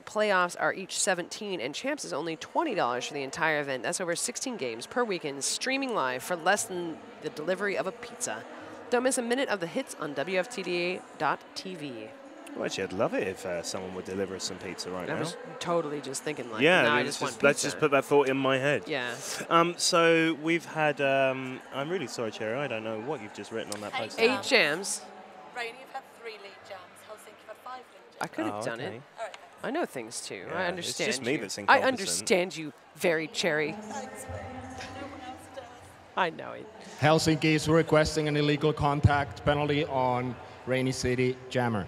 playoffs are each 17 and champs is only $20 for the entire event. That's over 16 games per weekend, streaming live for less than the delivery of a pizza. Don't miss a minute of the hits on WFTDA.tv. Well, actually, I'd love it if uh, someone would deliver us some pizza right I now. was totally just thinking like, yeah, now I let's just want pizza. let's just put that thought in my head. yeah. Um, so we've had. Um, I'm really sorry, Cherry. I don't know what you've just written on that Eight post. Eight jams. Rainy, you've had three lead jams. Helsinki, you've had five lead I could have Oh, done okay. it. I know things too. Yeah, I it's understand just me you. that's I understand you, very cherry. thanks. mate. No one else does. I know it. Helsinki is requesting an illegal contact penalty on Rainy City Jammer.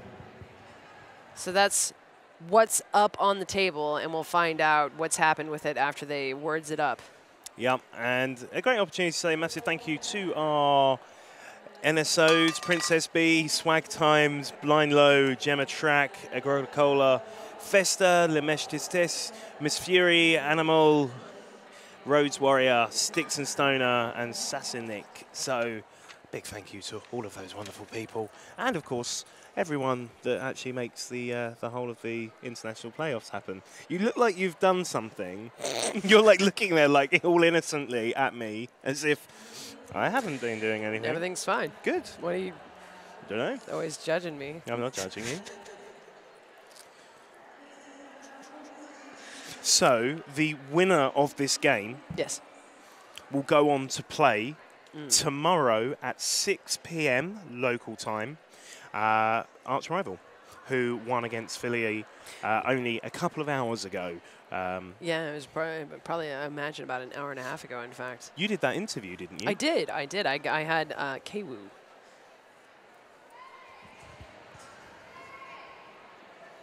So that's what's up on the table, and we'll find out what's happened with it after they words it up. Yep, and a great opportunity to say a massive thank you to our NSOs, Princess B, Swag Times, Blind Low, Gemma Track, Agricola, Festa, Lemesh Tistes, Miss Fury, Animal, Rhodes Warrior, Sticks and Stoner, and Sassinik. So, big thank you to all of those wonderful people, and of course, everyone that actually makes the uh, the whole of the international playoffs happen. You look like you've done something. You're like looking there, like all innocently at me, as if I haven't been doing anything. Everything's fine. Good. What are you Don't know. always judging me? I'm not judging you. So the winner of this game Yes. will go on to play Mm. tomorrow at 6 p.m. local time. Uh, arch rival, who won against Philly uh, only a couple of hours ago. Um, Yeah, it was probably, probably I imagine about an hour and a half ago. In fact, you did that interview, didn't you? I did. I did. I, I had uh, Kwoo.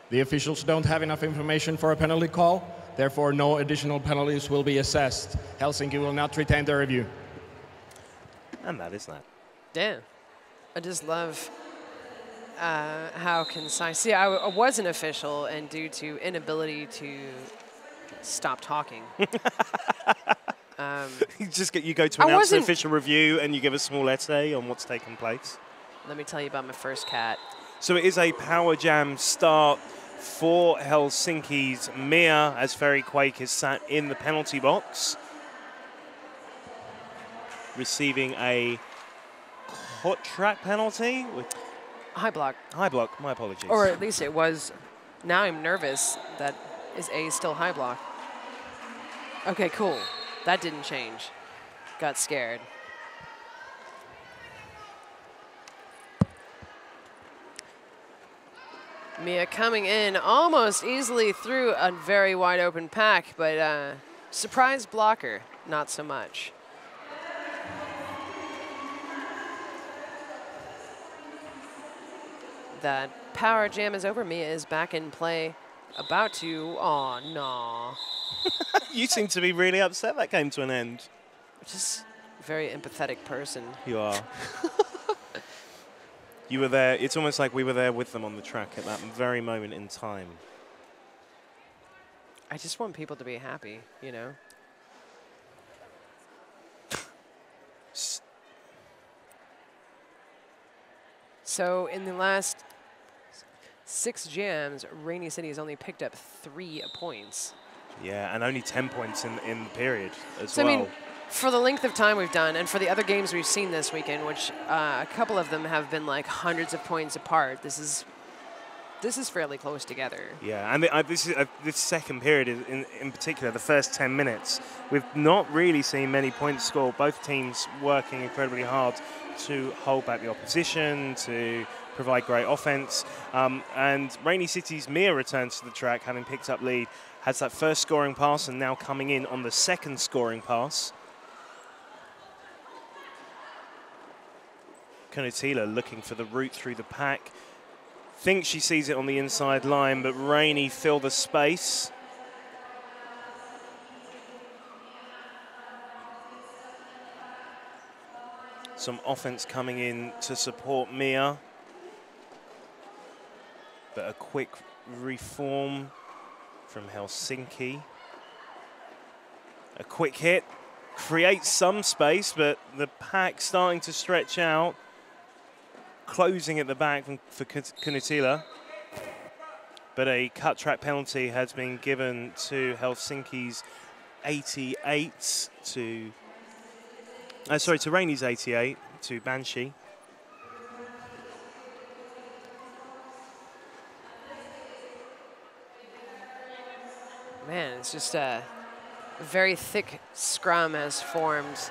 The officials don't have enough information for a penalty call, therefore no additional penalties will be assessed. Helsinki will not retain the review. And that is that. Damn. I just love uh, how concise. See, I, w- I was an official, and due to inability to stop talking, um, You just get you go to announce the official review and you give a small essay on what's taken place. let me tell you about my first cat. So it is a power jam start for Helsinki's Mia as Fairy Quake is sat in the penalty box, receiving a hot track penalty with High block, high block. My apologies. or at least it was. Now I'm nervous that is A still high block. Okay, cool. That didn't change. Got scared. Mia coming in almost easily through a very wide open pack, but uh, surprise blocker, not so much. that power jam is over. Mia is back in play. About to, oh no. You seem to be really upset that came to an end. Just a very empathetic person. You are. you were there. It's almost like we were there with them on the track at that very moment in time. I just want people to be happy, you know? So in the last six jams, Rainy City has only picked up three points. Yeah, and only 10 points in, in the period as So well. I mean, for the length of time we've done, and for the other games we've seen this weekend, which uh, a couple of them have been like hundreds of points apart, this is this is fairly close together. Yeah, and the, uh, this is uh, this second period is in, in particular, the first 10 minutes, we've not really seen many points scored. Both teams working incredibly hard to hold back the opposition, to provide great offense. Um, and Rainy City's Mia returns to the track, having picked up lead, has that first scoring pass, and now coming in on the second scoring pass. Konatila looking for the route through the pack. Thinks she sees it on the inside line, but Rainy fill the space. Some offense coming in to support Mia. A quick reform from Helsinki. A quick hit creates some space, but the pack starting to stretch out. Closing at the back from, for Kun- Kunitila. But a cut track penalty has been given to Helsinki's 88 to. Uh, sorry, to Rainy's 88 to Banshee. Man, it's just a very thick scrum has formed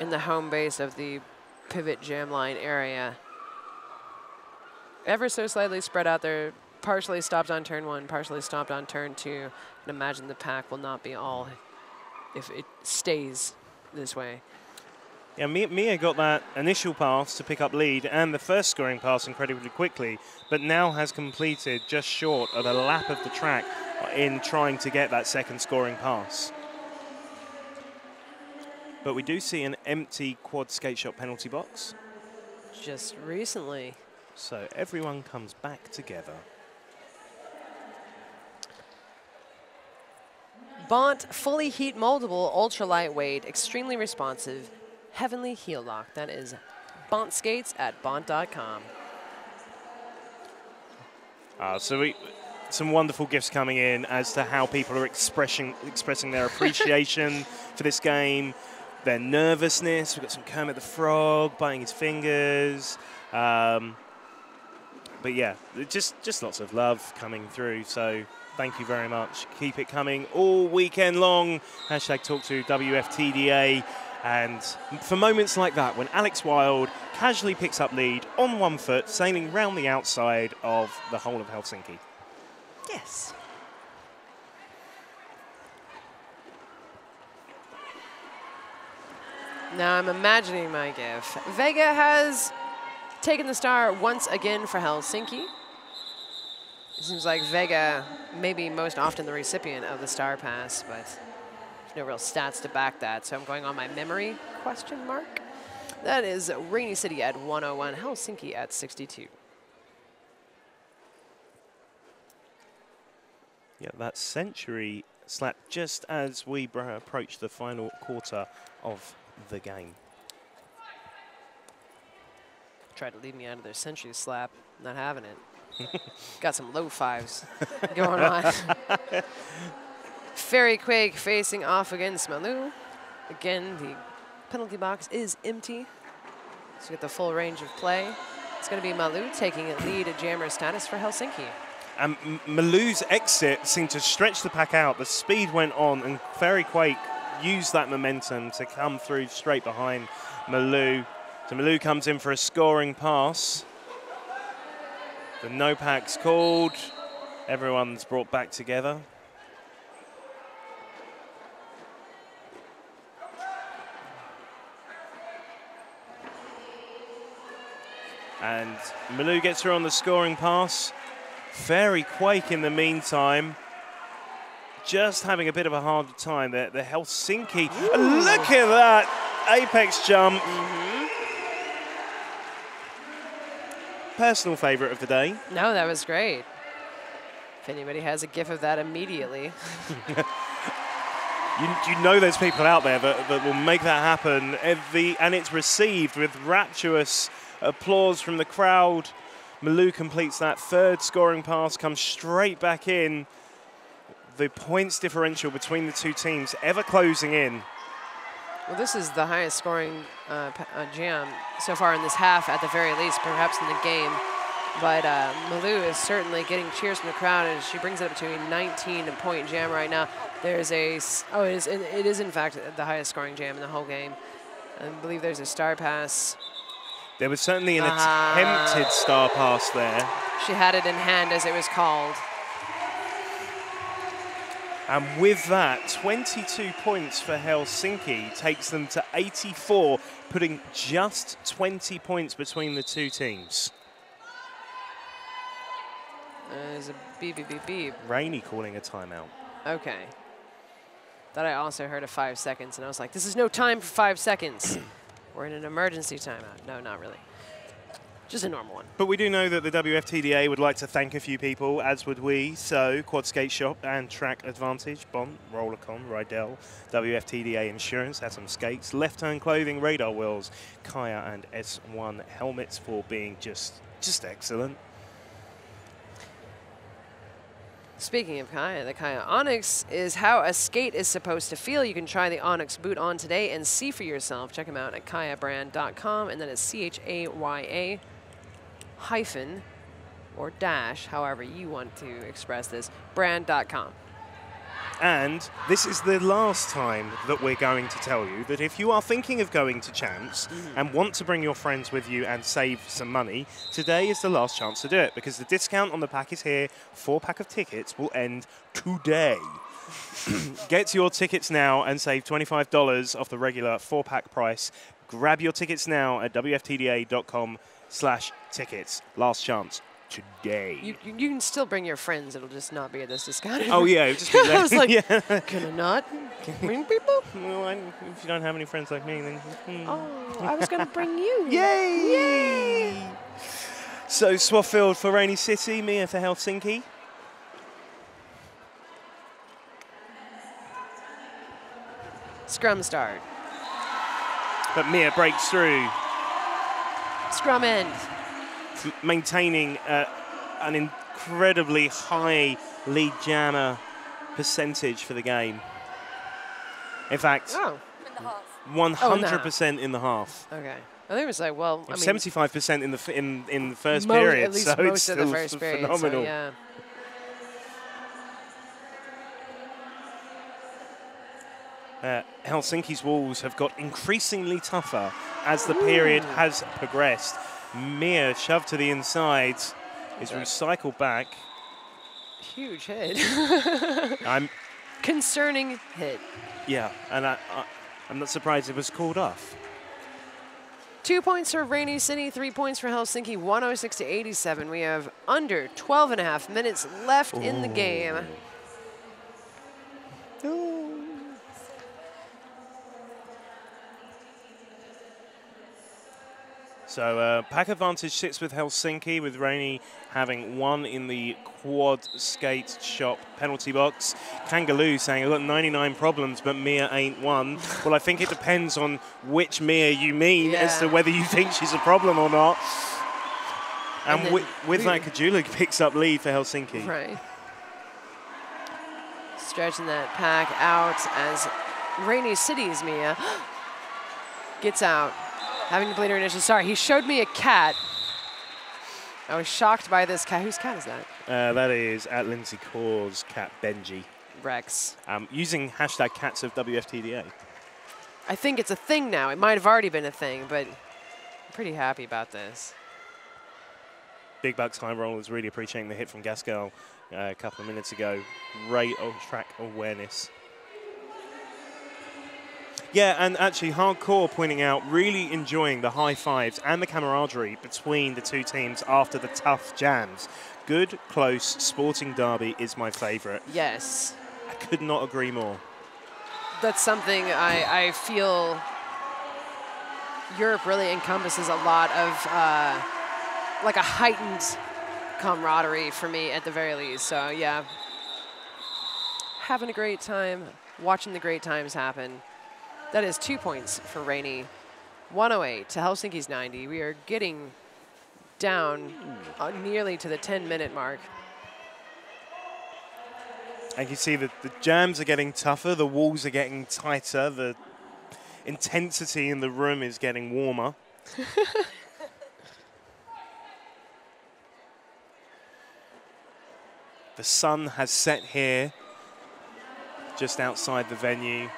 in the home base of the pivot jam line area. Ever so slightly spread out there, partially stopped on turn one, partially stopped on turn two. And imagine the pack will not be all if it stays this way. Yeah, Mia got that initial pass to pick up lead and the first scoring pass incredibly quickly, but now has completed just short of a lap of the track in trying to get that second scoring pass. But we do see an empty quad skate shot penalty box, Just recently. so everyone comes back together. Bont, fully heat moldable, ultra lightweight, extremely responsive, heavenly heel lock. That is Bont Skates at bont.com. Uh, so we, some wonderful gifts coming in as to how people are expressing expressing their appreciation for this game, their nervousness. We've got some Kermit the Frog biting his fingers. Um, but yeah, just just lots of love coming through. So thank you very much. Keep it coming all weekend long. Hashtag talk to WFTDA. And for moments like that, when Alex Wild casually picks up lead on one foot, sailing round the outside of the whole of Helsinki. Yes. Now I'm imagining my GIF. Vega has taken the star once again for Helsinki. It seems like Vega may be most often the recipient of the star pass, but no real stats to back that, so I'm going on my memory question mark. That is Rainy City at 101, Helsinki at 62. Yeah, that century slap just as we approach the final quarter of the game. Tried to lead me out of their century slap. Not having it. Got some low fives going on. Fairy Quake facing off against Malou. Again, the penalty box is empty. So you get the full range of play. It's going to be Malou taking a lead at jammer status for Helsinki. And Malou's exit seemed to stretch the pack out. The speed went on, and Fairy Quake used that momentum to come through straight behind Malou. So Malou comes in for a scoring pass. The no pack's called. Everyone's brought back together. And Malou gets her on the scoring pass. Fairy Quake in the meantime. Just having a bit of a harder time there. The Helsinki. Look at that apex jump. Mm-hmm. Personal favourite of the day. No, that was great. If anybody has a gif of that immediately. You, you know there's people out there that, that will make that happen. Every, and it's received with rapturous applause from the crowd. Malou completes that third scoring pass, comes straight back in. The points differential between the two teams ever closing in. Well, this is the highest scoring uh, uh, jam so far in this half, at the very least, perhaps in the game. But uh, Malou is certainly getting cheers from the crowd, and she brings it up to a 19-point jam right now. There's a oh, it is it it is in fact the highest scoring jam in the whole game. I believe there's a star pass. There was certainly an Ah. attempted star pass there. She had it in hand as it was called. And with that, 22 points for Helsinki takes them to 84, putting just 20 points between the two teams. Uh, There's a beep beep beep beep. Rainy calling a timeout. Okay. That I also heard of five seconds, and I was like, this is no time for five seconds. We're in an emergency timeout. No, not really. Just a normal one. But we do know that the WFTDA would like to thank a few people, as would we. So, Quad Skate Shop and Track Advantage, Bont, Rollercon, Riedell, WFTDA Insurance, Atom Skates, Left Turn Clothing, Radar Wheels, Chaya and S1 Helmets for being just just excellent. Speaking of Chaya, the Chaya Onyx is how a skate is supposed to feel. You can try the Onyx boot on today and see for yourself. Check them out at chayabrand.com, and then it's C-H-A-Y-A hyphen or dash, however you want to express this, brand.com. And this is the last time that we're going to tell you that if you are thinking of going to Champs mm-hmm. and want to bring your friends with you and save some money, today is the last chance to do it because the discount on the pack is here. Four pack of tickets will end today. Get your tickets now and save $25 off the regular four pack price. Grab your tickets now at wftda.com slash tickets. Last chance today. You, you, can still bring your friends. It'll just not be at this discount. oh yeah, just be I was like, yeah. can I not bring people? Well, I, if you don't have any friends like me, then. hmm. Oh, I was going to bring you. Yay! Yay! So, Swaffield for Rainy City, Mia for Helsinki. Scrum start. But Mia breaks through, Scrum end. M- maintaining uh, an incredibly high lead jammer percentage for the game. In fact, Oh, in the half. 100% in the half. okay. I think it was like, well, I mean, 75% in the f- in in the first mo- period, At least so it's most of the first period. phenomenal. So, yeah. Uh, Helsinki's walls have got increasingly tougher as the period has progressed. Mia shoved to the inside is recycled back. Huge hit. I'm Concerning hit. yeah, and I, I I'm not surprised it was called off. Two points for Rainy City, three points for Helsinki, 106 to 87. We have under 12 and a half minutes left in the game. So uh, pack advantage sits with Helsinki, with Rainy having one in the quad skate shop penalty box. Kangaloo saying, I've got 99 problems, but Mia ain't one. well, I think it depends on which Mia you mean as to whether you think she's a problem or not. And, And with, with that, Kujala picks up lead for Helsinki. Right. Stretching that pack out as Rainy City's Mia gets out. Having to bleed her initially. Sorry, he showed me a cat. I was shocked by this cat. Whose cat is that? Uh, that is at Lindsay Core's cat Benji. Rex. Um, using hashtag cats of WFTDA. I think it's a thing now. It might have already been a thing, but I'm pretty happy about this. Big Bucks High Rollers really appreciating the hit from Gascal uh, a couple of minutes ago. Great track awareness. Yeah, and actually, Hardcore pointing out, really enjoying the high fives and the camaraderie between the two teams after the tough jams. Good, close, sporting derby is my favourite. Yes. I could not agree more. That's something I, I feel Europe really encompasses a lot of uh, like a heightened camaraderie for me at the very least. So yeah, having a great time, watching the great times happen. That is two points for Rainy. 108 to Helsinki's 90. We are getting down uh, nearly to the 10 minute mark. And you see that the jams are getting tougher, the walls are getting tighter, the intensity in the room is getting warmer. the sun has set here, just outside the venue.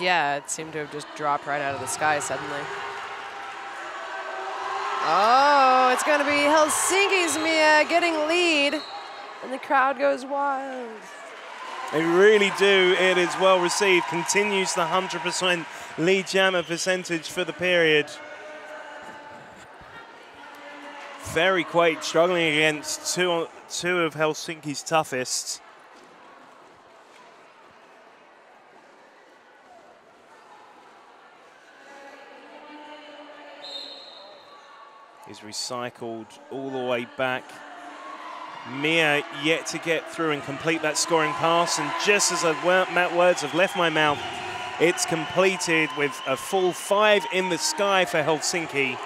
Yeah, it seemed to have just dropped right out of the sky suddenly. Oh, it's going to be Helsinki's Mia getting lead, and the crowd goes wild. They really do. It is well received. Continues the 100% lead jammer percentage for the period. Very quite struggling against two, two of Helsinki's toughest. Is recycled all the way back. Mia yet to get through and complete that scoring pass. And just as Matt words have left my mouth, it's completed with a full five in the sky for Helsinki.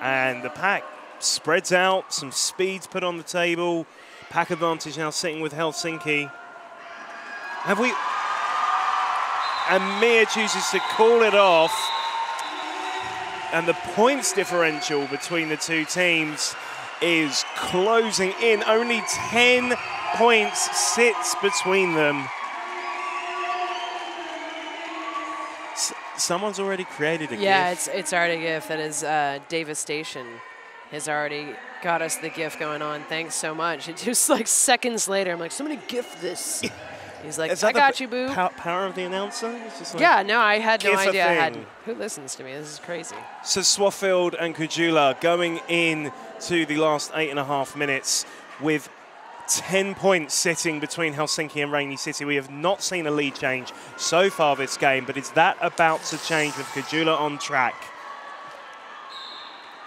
And the pack spreads out, some speeds put on the table. Pack advantage now sitting with Helsinki. Have we... And Mia chooses to call it off and the points differential between the two teams is closing in. Only 10 points sits between them. S someone's already created a gift. yeah, GIF. it's it's already a GIF that is uh, Davis Station has already got us the GIF going on. Thanks so much. It's just like seconds later, I'm like, somebody GIF this. He's like, I got you, boo. Pow power of the announcer? Like yeah, no, I had no idea. I had, who listens to me? This is crazy. So Swaffield and Kujala going in to the last eight and a half minutes with 10 points sitting between Helsinki and Rainy City. We have not seen a lead change so far this game, but is that about to change with Kujala on track?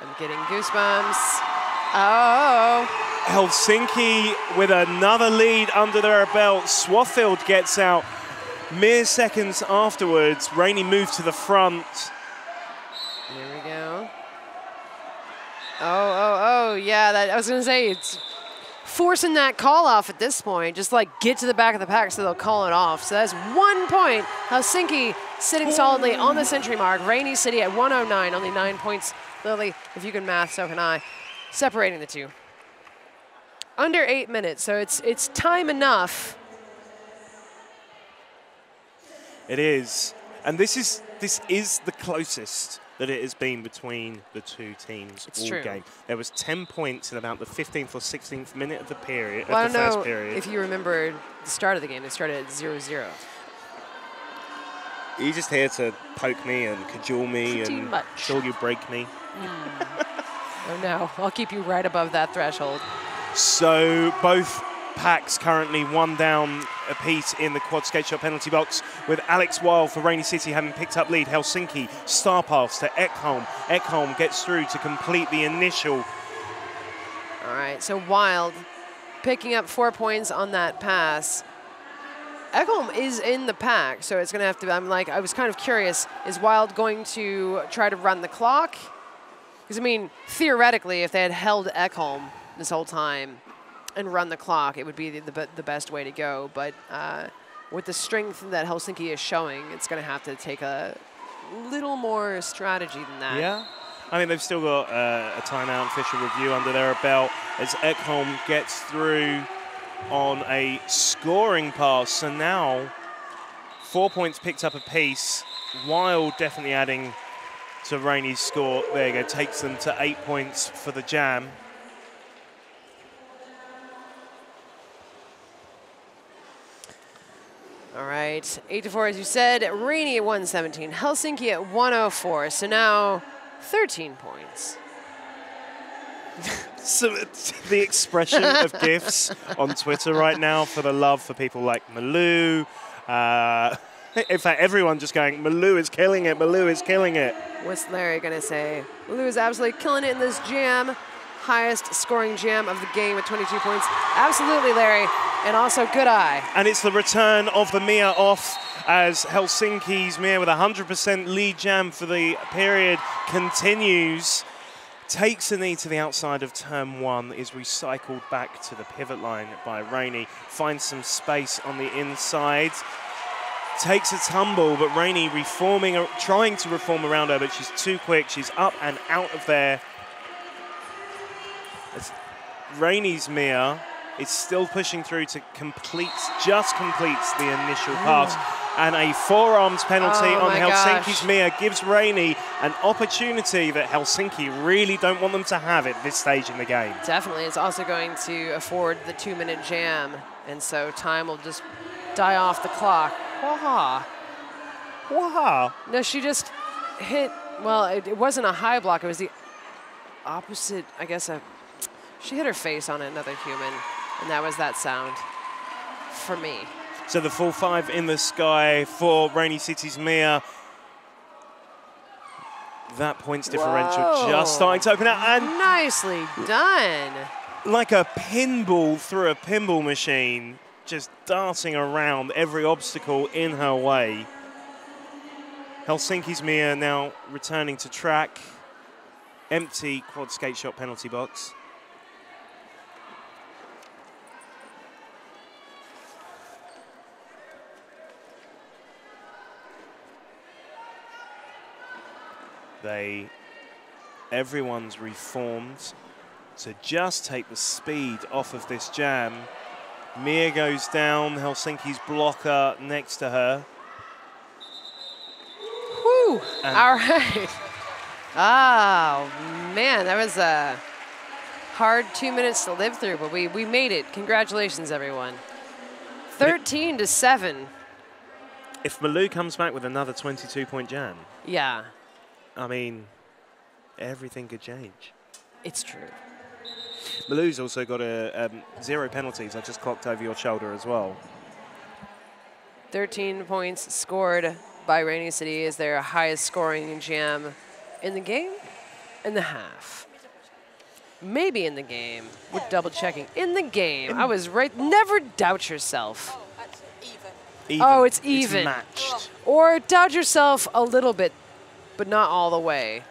I'm getting goosebumps. Oh. Helsinki with another lead under their belt. Swaffield gets out mere seconds afterwards. Rainy moves to the front. There we go. Oh, oh, oh, yeah, that, I was going to say, it's forcing that call off at this point. Just like get to the back of the pack so they'll call it off. So that's one point. Helsinki sitting solidly on the century mark. Rainy City at 109, only nine points. Lily, if you can math, so can I. Separating the two under eight minutes, so it's it's time enough. It is, and this is this is the closest that it has been between the two teams it's all true. game. There was 10 points in about the 15th or 16th minute of the period, well, of the I don't first know period. If you remember the start of the game, they started at 0-0. Are you just here to poke me and cajole me Pretty and much. till you break me? Hmm. Oh no, I'll keep you right above that threshold. So both packs currently one down apiece in the quad skate shop penalty box with Alex Wild for Rainy City having picked up lead. Helsinki star pass to Ekholm. Ekholm gets through to complete the initial. All right, so Wild picking up four points on that pass. Ekholm is in the pack, so it's going to have to. Be I'm like, I was kind of curious. Is Wild going to try to run the clock? Because I mean, theoretically, if they had held Ekholm this whole time and run the clock, it would be the, the, the best way to go. But uh, with the strength that Helsinki is showing, it's going to have to take a little more strategy than that. Yeah. I mean, they've still got uh, a timeout official review under their belt as Ekholm gets through on a scoring pass. So now, four points picked up a piece Wild definitely adding to Rainy's score. There you go, takes them to eight points for the jam. All right, 8 to 4, as you said. Rainy at 117, Helsinki at 104. So now 13 points. so the expression of gifts on Twitter right now for the love for people like Malou. Uh, in fact, everyone just going, Malou is killing it, Malou is killing it. What's Larry going to say? Lou is absolutely killing it in this jam. Highest scoring jam of the game with 22 points. Absolutely, Larry. And also, good eye. And it's the return of the Mia off as Helsinki's Mia with 100% lead jam for the period continues. Takes a knee to the outside of turn one, is recycled back to the pivot line by Rainy. Finds some space on the inside. Takes a tumble, but Rainy reforming, uh, trying to reform around her, but she's too quick. She's up and out of there. As Rainy's Mia is still pushing through to complete, just completes the initial mm. pass. And a forearms penalty Oh on Helsinki's gosh. Mia gives Rainy an opportunity that Helsinki really don't want them to have at this stage in the game. Definitely. It's also going to afford the two minute jam. And so time will just die off the clock. Waha. Wow. No, she just hit, well, it, it wasn't a high block. It was the opposite, I guess, a, she hit her face on another human. And that was that sound for me. So the full five in the sky for Rainy City's Mia. That points differential Whoa. just starting to open up. And Nicely done. like a pinball through a pinball machine, just darting around every obstacle in her way. Helsinki's Mia now returning to track. Empty quad skate shop penalty box. They, everyone's reformed to just take the speed off of this jam. Mia goes down, Helsinki's blocker next to her. Whew. And- All right. Oh, man, that was a hard two minutes to live through, but we, we made it. Congratulations, everyone. 13 to 7. If Malou comes back with another 22 point jam, Yeah, I mean, everything could change. it's true. Malou's also got a um, zero penalties. I just clocked over your shoulder as well. 13 points scored by Rainy City is their highest scoring jam in the game, in the half. Maybe in the game. We're double checking. In the game. I was right. Never doubt yourself. Oh, even. Even. Oh, it's even. matched. Or doubt yourself a little bit, but not all the way.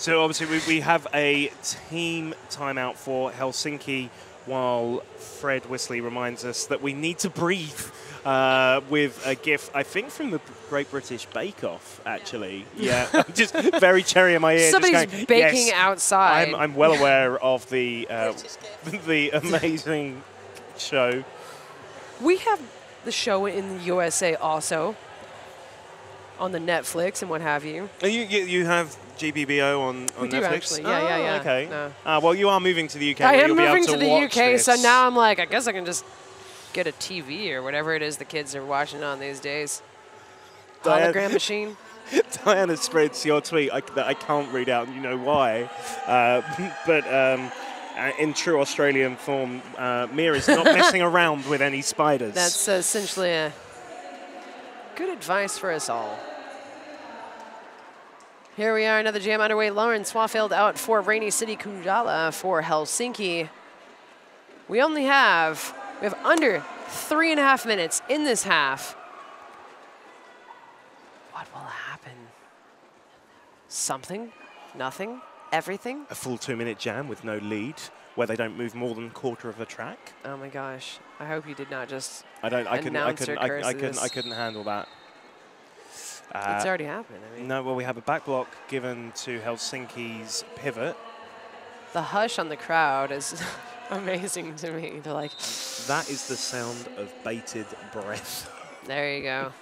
So obviously we, we have a team timeout for Helsinki while Fred Wisley reminds us that we need to breathe uh, with a gif, I think from the Great British Bake Off, actually. Yeah, I'm just very cherry in my ear. just Somebody's going, baking "Yes, outside. I'm, I'm well aware of the, uh, the amazing show. we have the show in the USA also on the Netflix and what have you. You, you, you have GBBO on, on We do Netflix? actually. Yeah, yeah, Oh, yeah. Okay. No. Uh, well, you are moving to the UK. I am you'll be able moving to, the watch UK, so now I'm like, I guess I can just get a TV or whatever it is the kids are watching on these days. Diane- Hologram machine. Diana spreads your tweet I, that I can't read out, and you know why. Uh, but um, uh, in true Australian form, uh, Mia is not messing around with any spiders. That's essentially a good advice for us all. Here we are, another jam underway. Lauren Swaffield out for Rainy City Kujala for Helsinki. We only have, we have under three and a half minutes in this half. What will happen? Something? Nothing? Everything? a full two-minute jam with no lead, where they don't move more than a quarter of a track. Oh my gosh. I hope you did not just, I don't. I couldn't. I couldn't. I, I couldn't. I couldn't handle that. It's Uh, already happened. I mean, no, well, we have a back block given to Helsinki's pivot. the hush on the crowd is amazing to me. They're like, That is the sound of bated breath. there you go.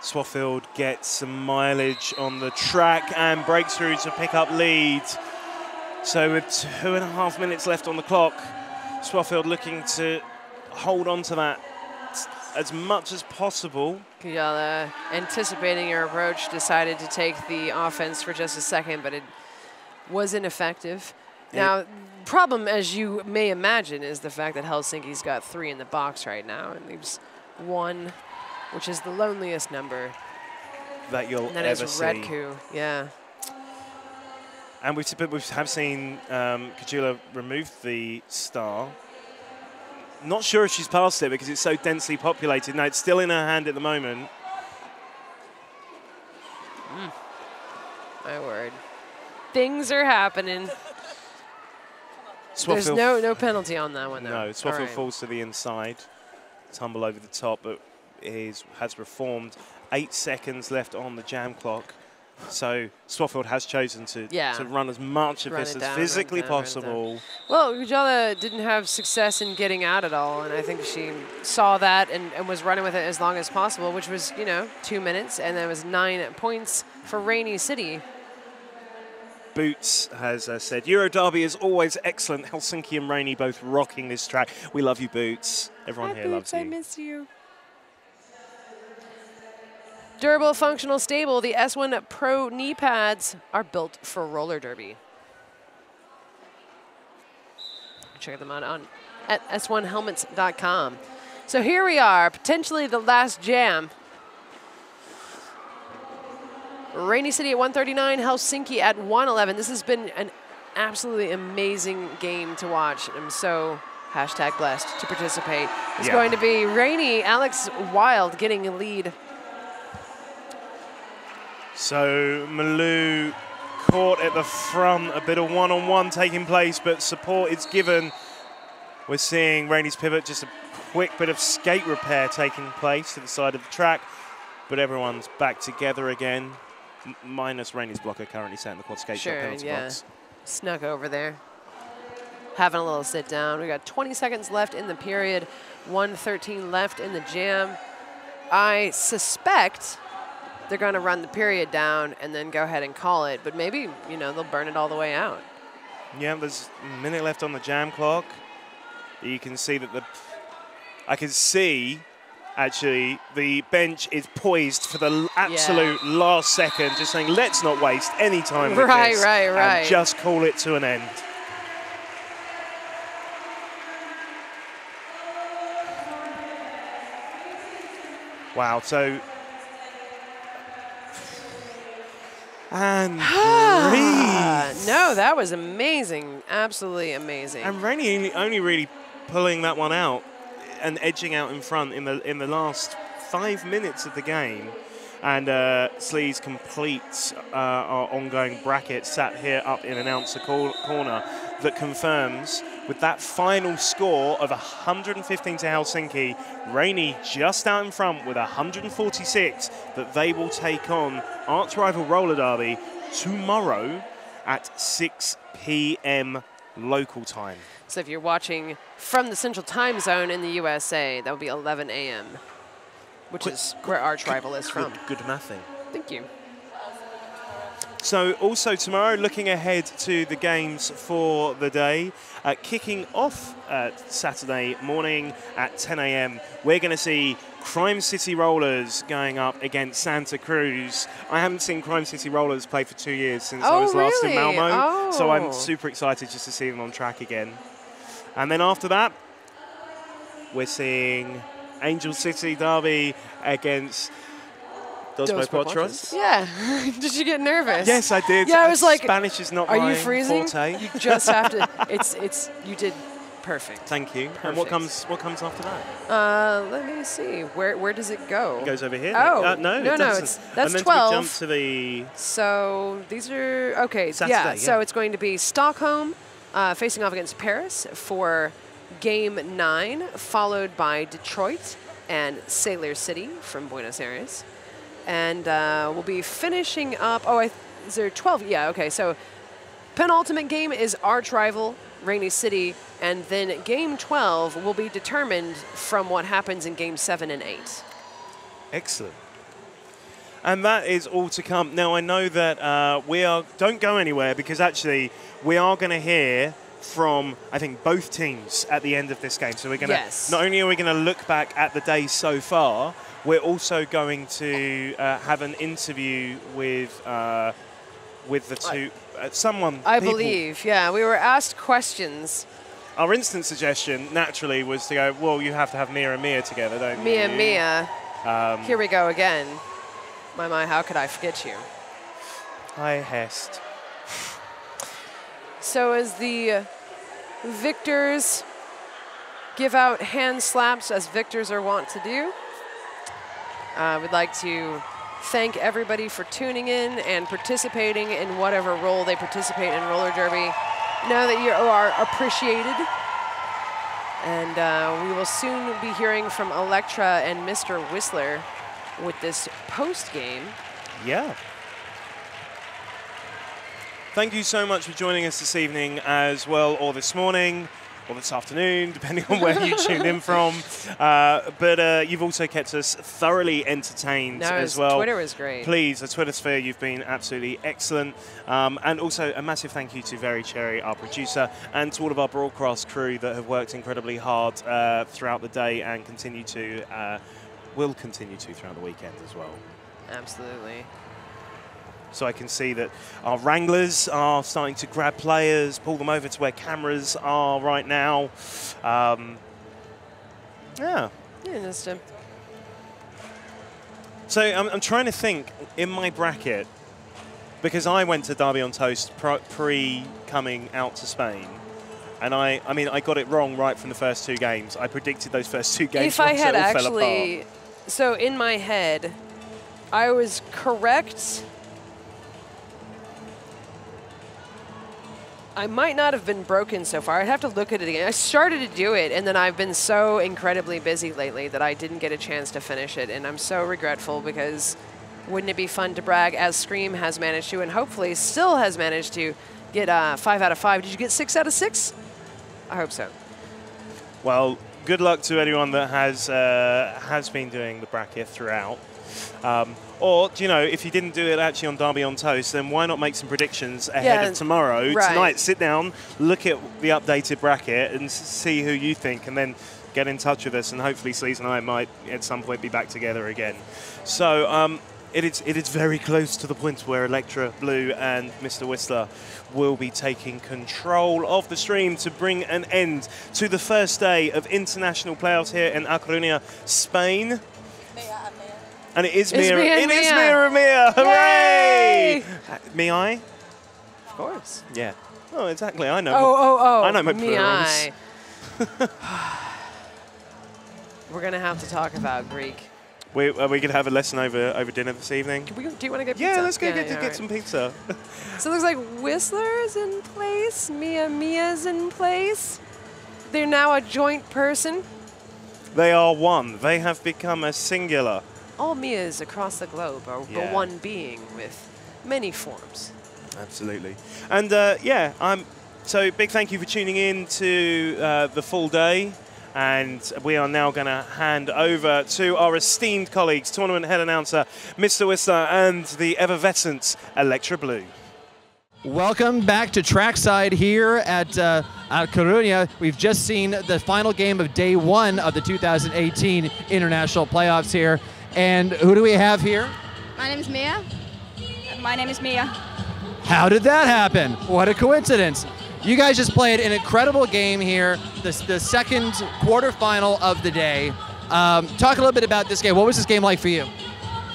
Swaffield gets some mileage on the track and breaks through to pick up lead. So with two and a half minutes left on the clock, Swaffield looking to hold on to that as much as possible. Kujala, anticipating your approach, decided to take the offense for just a second, but it was ineffective. Now, problem, as you may imagine, is the fact that Helsinki's got three in the box right now and leaves one, which is the loneliest number. that you'll And that ever is see. Redku. Yeah. And we've, we have seen um, Kujala remove the star. Not sure if she's passed it because it's so densely populated. Now it's still in her hand at the moment. Mm. My word. Things are happening. There's no no penalty on that one, though. No, All Swaffield right. falls to the inside, tumble over the top, but is has reformed. Eight seconds left on the jam clock. So Swaffield has chosen to, Yeah. to run as much of Run this as down, physically down, run it down. possible. Well, Kujala didn't have success in getting out at all, and I think she saw that and, and was running with it as long as possible, which was, you know, two minutes, and that was nine points for Rainy City. Boots has uh, said, Euro Derby is always excellent. Helsinki and Rainy both rocking this track. We love you, Boots. Everyone here loves you. I miss you. Durable, functional, stable. The S1 Pro knee pads are built for roller derby. Check them out on at s1helmets.com. So here we are, potentially the last jam. Rainy City at 139, Helsinki at 111. This has been an absolutely amazing game to watch. I'm so hashtag blessed to participate. It's Yeah. going to be Rainy, Alex Wild getting a lead. So Malou caught at the front, a bit of one-on-one taking place, but support is given. We're seeing Rainy's pivot, just a quick bit of skate repair taking place to the side of the track, but everyone's back together again, minus Rainy's blocker currently sat in the quad skate shop Sure, penalty yeah. box. Snuck over there. Having a little sit down. We got 20 seconds left in the period, 113 left in the jam. I suspect they're going to run the period down and then go ahead and call it, but maybe, you know, they'll burn it all the way out. Yeah, there's a minute left on the jam clock. You can see that the. I can see, actually, the bench is poised for the absolute last second, just saying, let's not waste any time with Right, this. right, right. And just call it to an end. Wow, so. And ah, breathe. no, that was amazing. Absolutely amazing. And only, only really pulling that one out and edging out in front in the in the last five minutes of the game. And uh, Sleaze completes uh, our ongoing bracket sat here up in announcer cor- corner that confirms with that final score of 115 to Helsinki, Rainy just out in front with 146 that they will take on arch rival Roller Derby tomorrow at 6 p.m. local time. so if you're watching from the central time zone in the USA, that would be 11 a.m., which Quick- is where Arch Rival is from. Good, good mathing. Thank you. So also tomorrow, looking ahead to the games for the day, uh, kicking off uh, Saturday morning at 10 a.m. We're going to see Crime City Rollers going up against Santa Cruz. I haven't seen Crime City Rollers play for two years since I Oh, was last in really? Malmo, so Oh. I'm super excited just to see them on track again. And then after that, we're seeing Angel City Derby against Dos, Potros. Yeah. did you get nervous? Yes, I did. Yeah, I was like, Spanish is not Are my you freezing? forte. You just have to. It's it's. You did perfect. Thank you. And what comes what comes after that? Uh, let me see. Where where does it go? It goes over here. Oh, uh, no, no, it no, doesn't. it's- that's and 12. we jump to the So these are okay. Saturday, yeah. So it's going to be Stockholm uh, facing off against Paris for game nine, followed by Detroit and Sailor City from Buenos Aires, and uh, we'll be finishing up. Oh, I, is there 12? Yeah. Okay. So penultimate game is arch rival Rainy City, and then game 12 will be determined from what happens in game seven and eight. excellent. And that is all to come. Now I know that uh, we are. Don't go anywhere because actually we are going to hear from I think both teams at the end of this game. So we're going to Yes. not only are we going to look back at the day so far, we're also going to uh, have an interview with uh, with the two uh, someone. I people. believe, yeah. We were asked questions. Our instant suggestion naturally was to go. Well, you have to have Mia and Mia together, don't you? Mia, you? Mia. Um, Here we go again. My, my, how could I forget you? Hi, Hest. So as the victors give out hand slaps, as victors are wont to do, uh, we'd like to thank everybody for tuning in and participating in whatever role they participate in roller derby. Know that you are appreciated. And uh, we will soon be hearing from Electra and Mr. Whistler with this post game. Yeah. Thank you so much for joining us this evening as well, or this morning, or this afternoon, depending on where you tuned in from. Uh, but uh, you've also kept us thoroughly entertained No, as well. Twitter was great. Please, the Twitter sphere, you've been absolutely excellent. Um, and also a massive thank you to Very Cherry, our producer, and to all of our broadcast crew that have worked incredibly hard uh, throughout the day and continue to, uh, will continue to throughout the weekend as well. Absolutely. So I can see that our wranglers are starting to grab players, pull them over to where cameras are right now. Um, yeah. Uh, So I'm, I'm trying to think in my bracket because I went to Derby on Toast pre coming out to Spain. And I, I mean, I got it wrong right from the first two games. I predicted those first two games. if I had it all fell actually, so in my head, I was correct. I might not have been broken so far. I'd have to look at it again. I started to do it, and then I've been so incredibly busy lately that I didn't get a chance to finish it, and I'm so regretful because wouldn't it be fun to brag as Scream has managed to, and hopefully still has managed to get uh, five out of five. Did you get six out of six? I hope so. Well, good luck to anyone that has uh, has been doing the bracket throughout. Um, or, do you know, if you didn't do it actually on Derby on Toast, then why not make some predictions ahead Yeah, of tomorrow? right. Tonight, sit down, look at the updated bracket, and see who you think, and then get in touch with us. And hopefully, Sleaze and I might at some point be back together again. So, um, it is, it is very close to the point where Electra Blue and Mr. Whistler will be taking control of the stream to bring an end to the first day of international playoffs here in A Coruña, Spain. Mia and it is Mia. Mia It is Mia. Mia and Mia. Hooray! Uh, Me, I? Of course. Yeah. Oh, exactly. I know. Oh, oh, oh. I know my me, plurals. I. We're gonna have to talk about Greek. We, are we going to have a lesson over, over dinner this evening? We, do you want to get Yeah, let's go get, yeah, get alright. some pizza. So it looks like Whistler's in place. Mia Mia's in place. They're now a joint person. they are one. They have become a singular. All Mias across the globe are Yeah. the one being with many forms. Absolutely. And uh, yeah, I'm so big thank you for tuning in to uh, the full day. And we are now going to hand over to our esteemed colleagues, tournament head announcer, Mr. Whistler, and the effervescent Electra Blue. Welcome back to trackside here at uh, at Coruña. We've just seen the final game of day one of the 2018 international playoffs here. And who do we have here? My name is Mia. My name is Mia. How did that happen? What a coincidence. You guys just played an incredible game here, the, the second quarterfinal of the day. Um, talk a little bit about this game. What was this game like for you?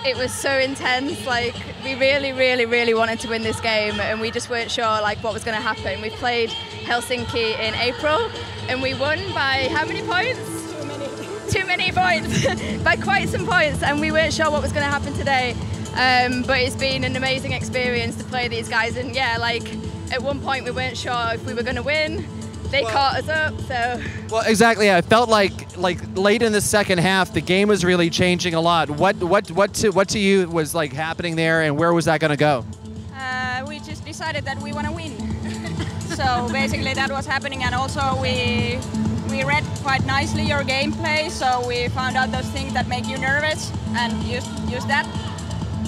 It was so intense. Like we really, really, really wanted to win this game, and we just weren't sure like what was going to happen. We played Helsinki in April, and we won by how many points? Too many. Points, by quite some points, and we weren't sure what was going to happen today. Um, but it's been an amazing experience to play these guys, and yeah, like at one point we weren't sure if we were going to win. They caught us up, so. Well, exactly. Yeah. I felt like like late in the second half, the game was really changing a lot. What what what to what to you was like happening there, and where was that going to go? Uh, we just decided that we want to win. so basically that was happening, and also we we read quite nicely your gameplay, so we found out those things that make you nervous and use use that.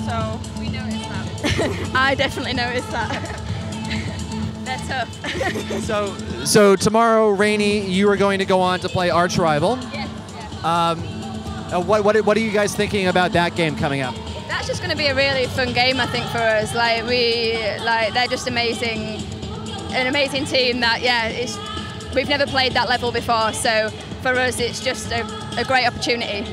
So we noticed that. I definitely noticed that. They're tough. So, so tomorrow, Rainy, you are going to go on to play Arch Rival. yeah, Um, uh, what, what, what are you guys thinking about that game coming up? That's just going to be a really fun game, I think, for us. Like we, like they're just amazing, an amazing team. That yeah, it's we've never played that level before, so for us, it's just a, a great opportunity.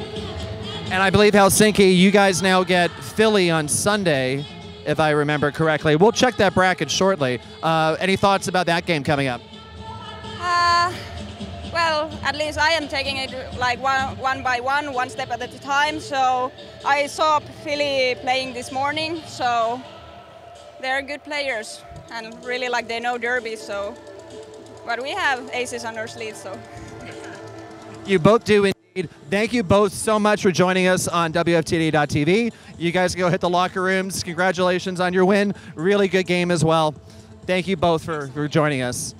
And I believe Helsinki, you guys now get Philly on Sunday, if I remember correctly. We'll check that bracket shortly. Uh, any thoughts about that game coming up? Uh, well, at least I am taking it like one, one by one, one step at a time. So I saw Philly playing this morning, so they're good players and really like they know Derby. So, but we have aces on our sleeves, so. You both do indeed. Thank you both so much for joining us on WFTDA.tv. You guys go hit the locker rooms. Congratulations on your win. Really good game as well. Thank you both for, for joining us.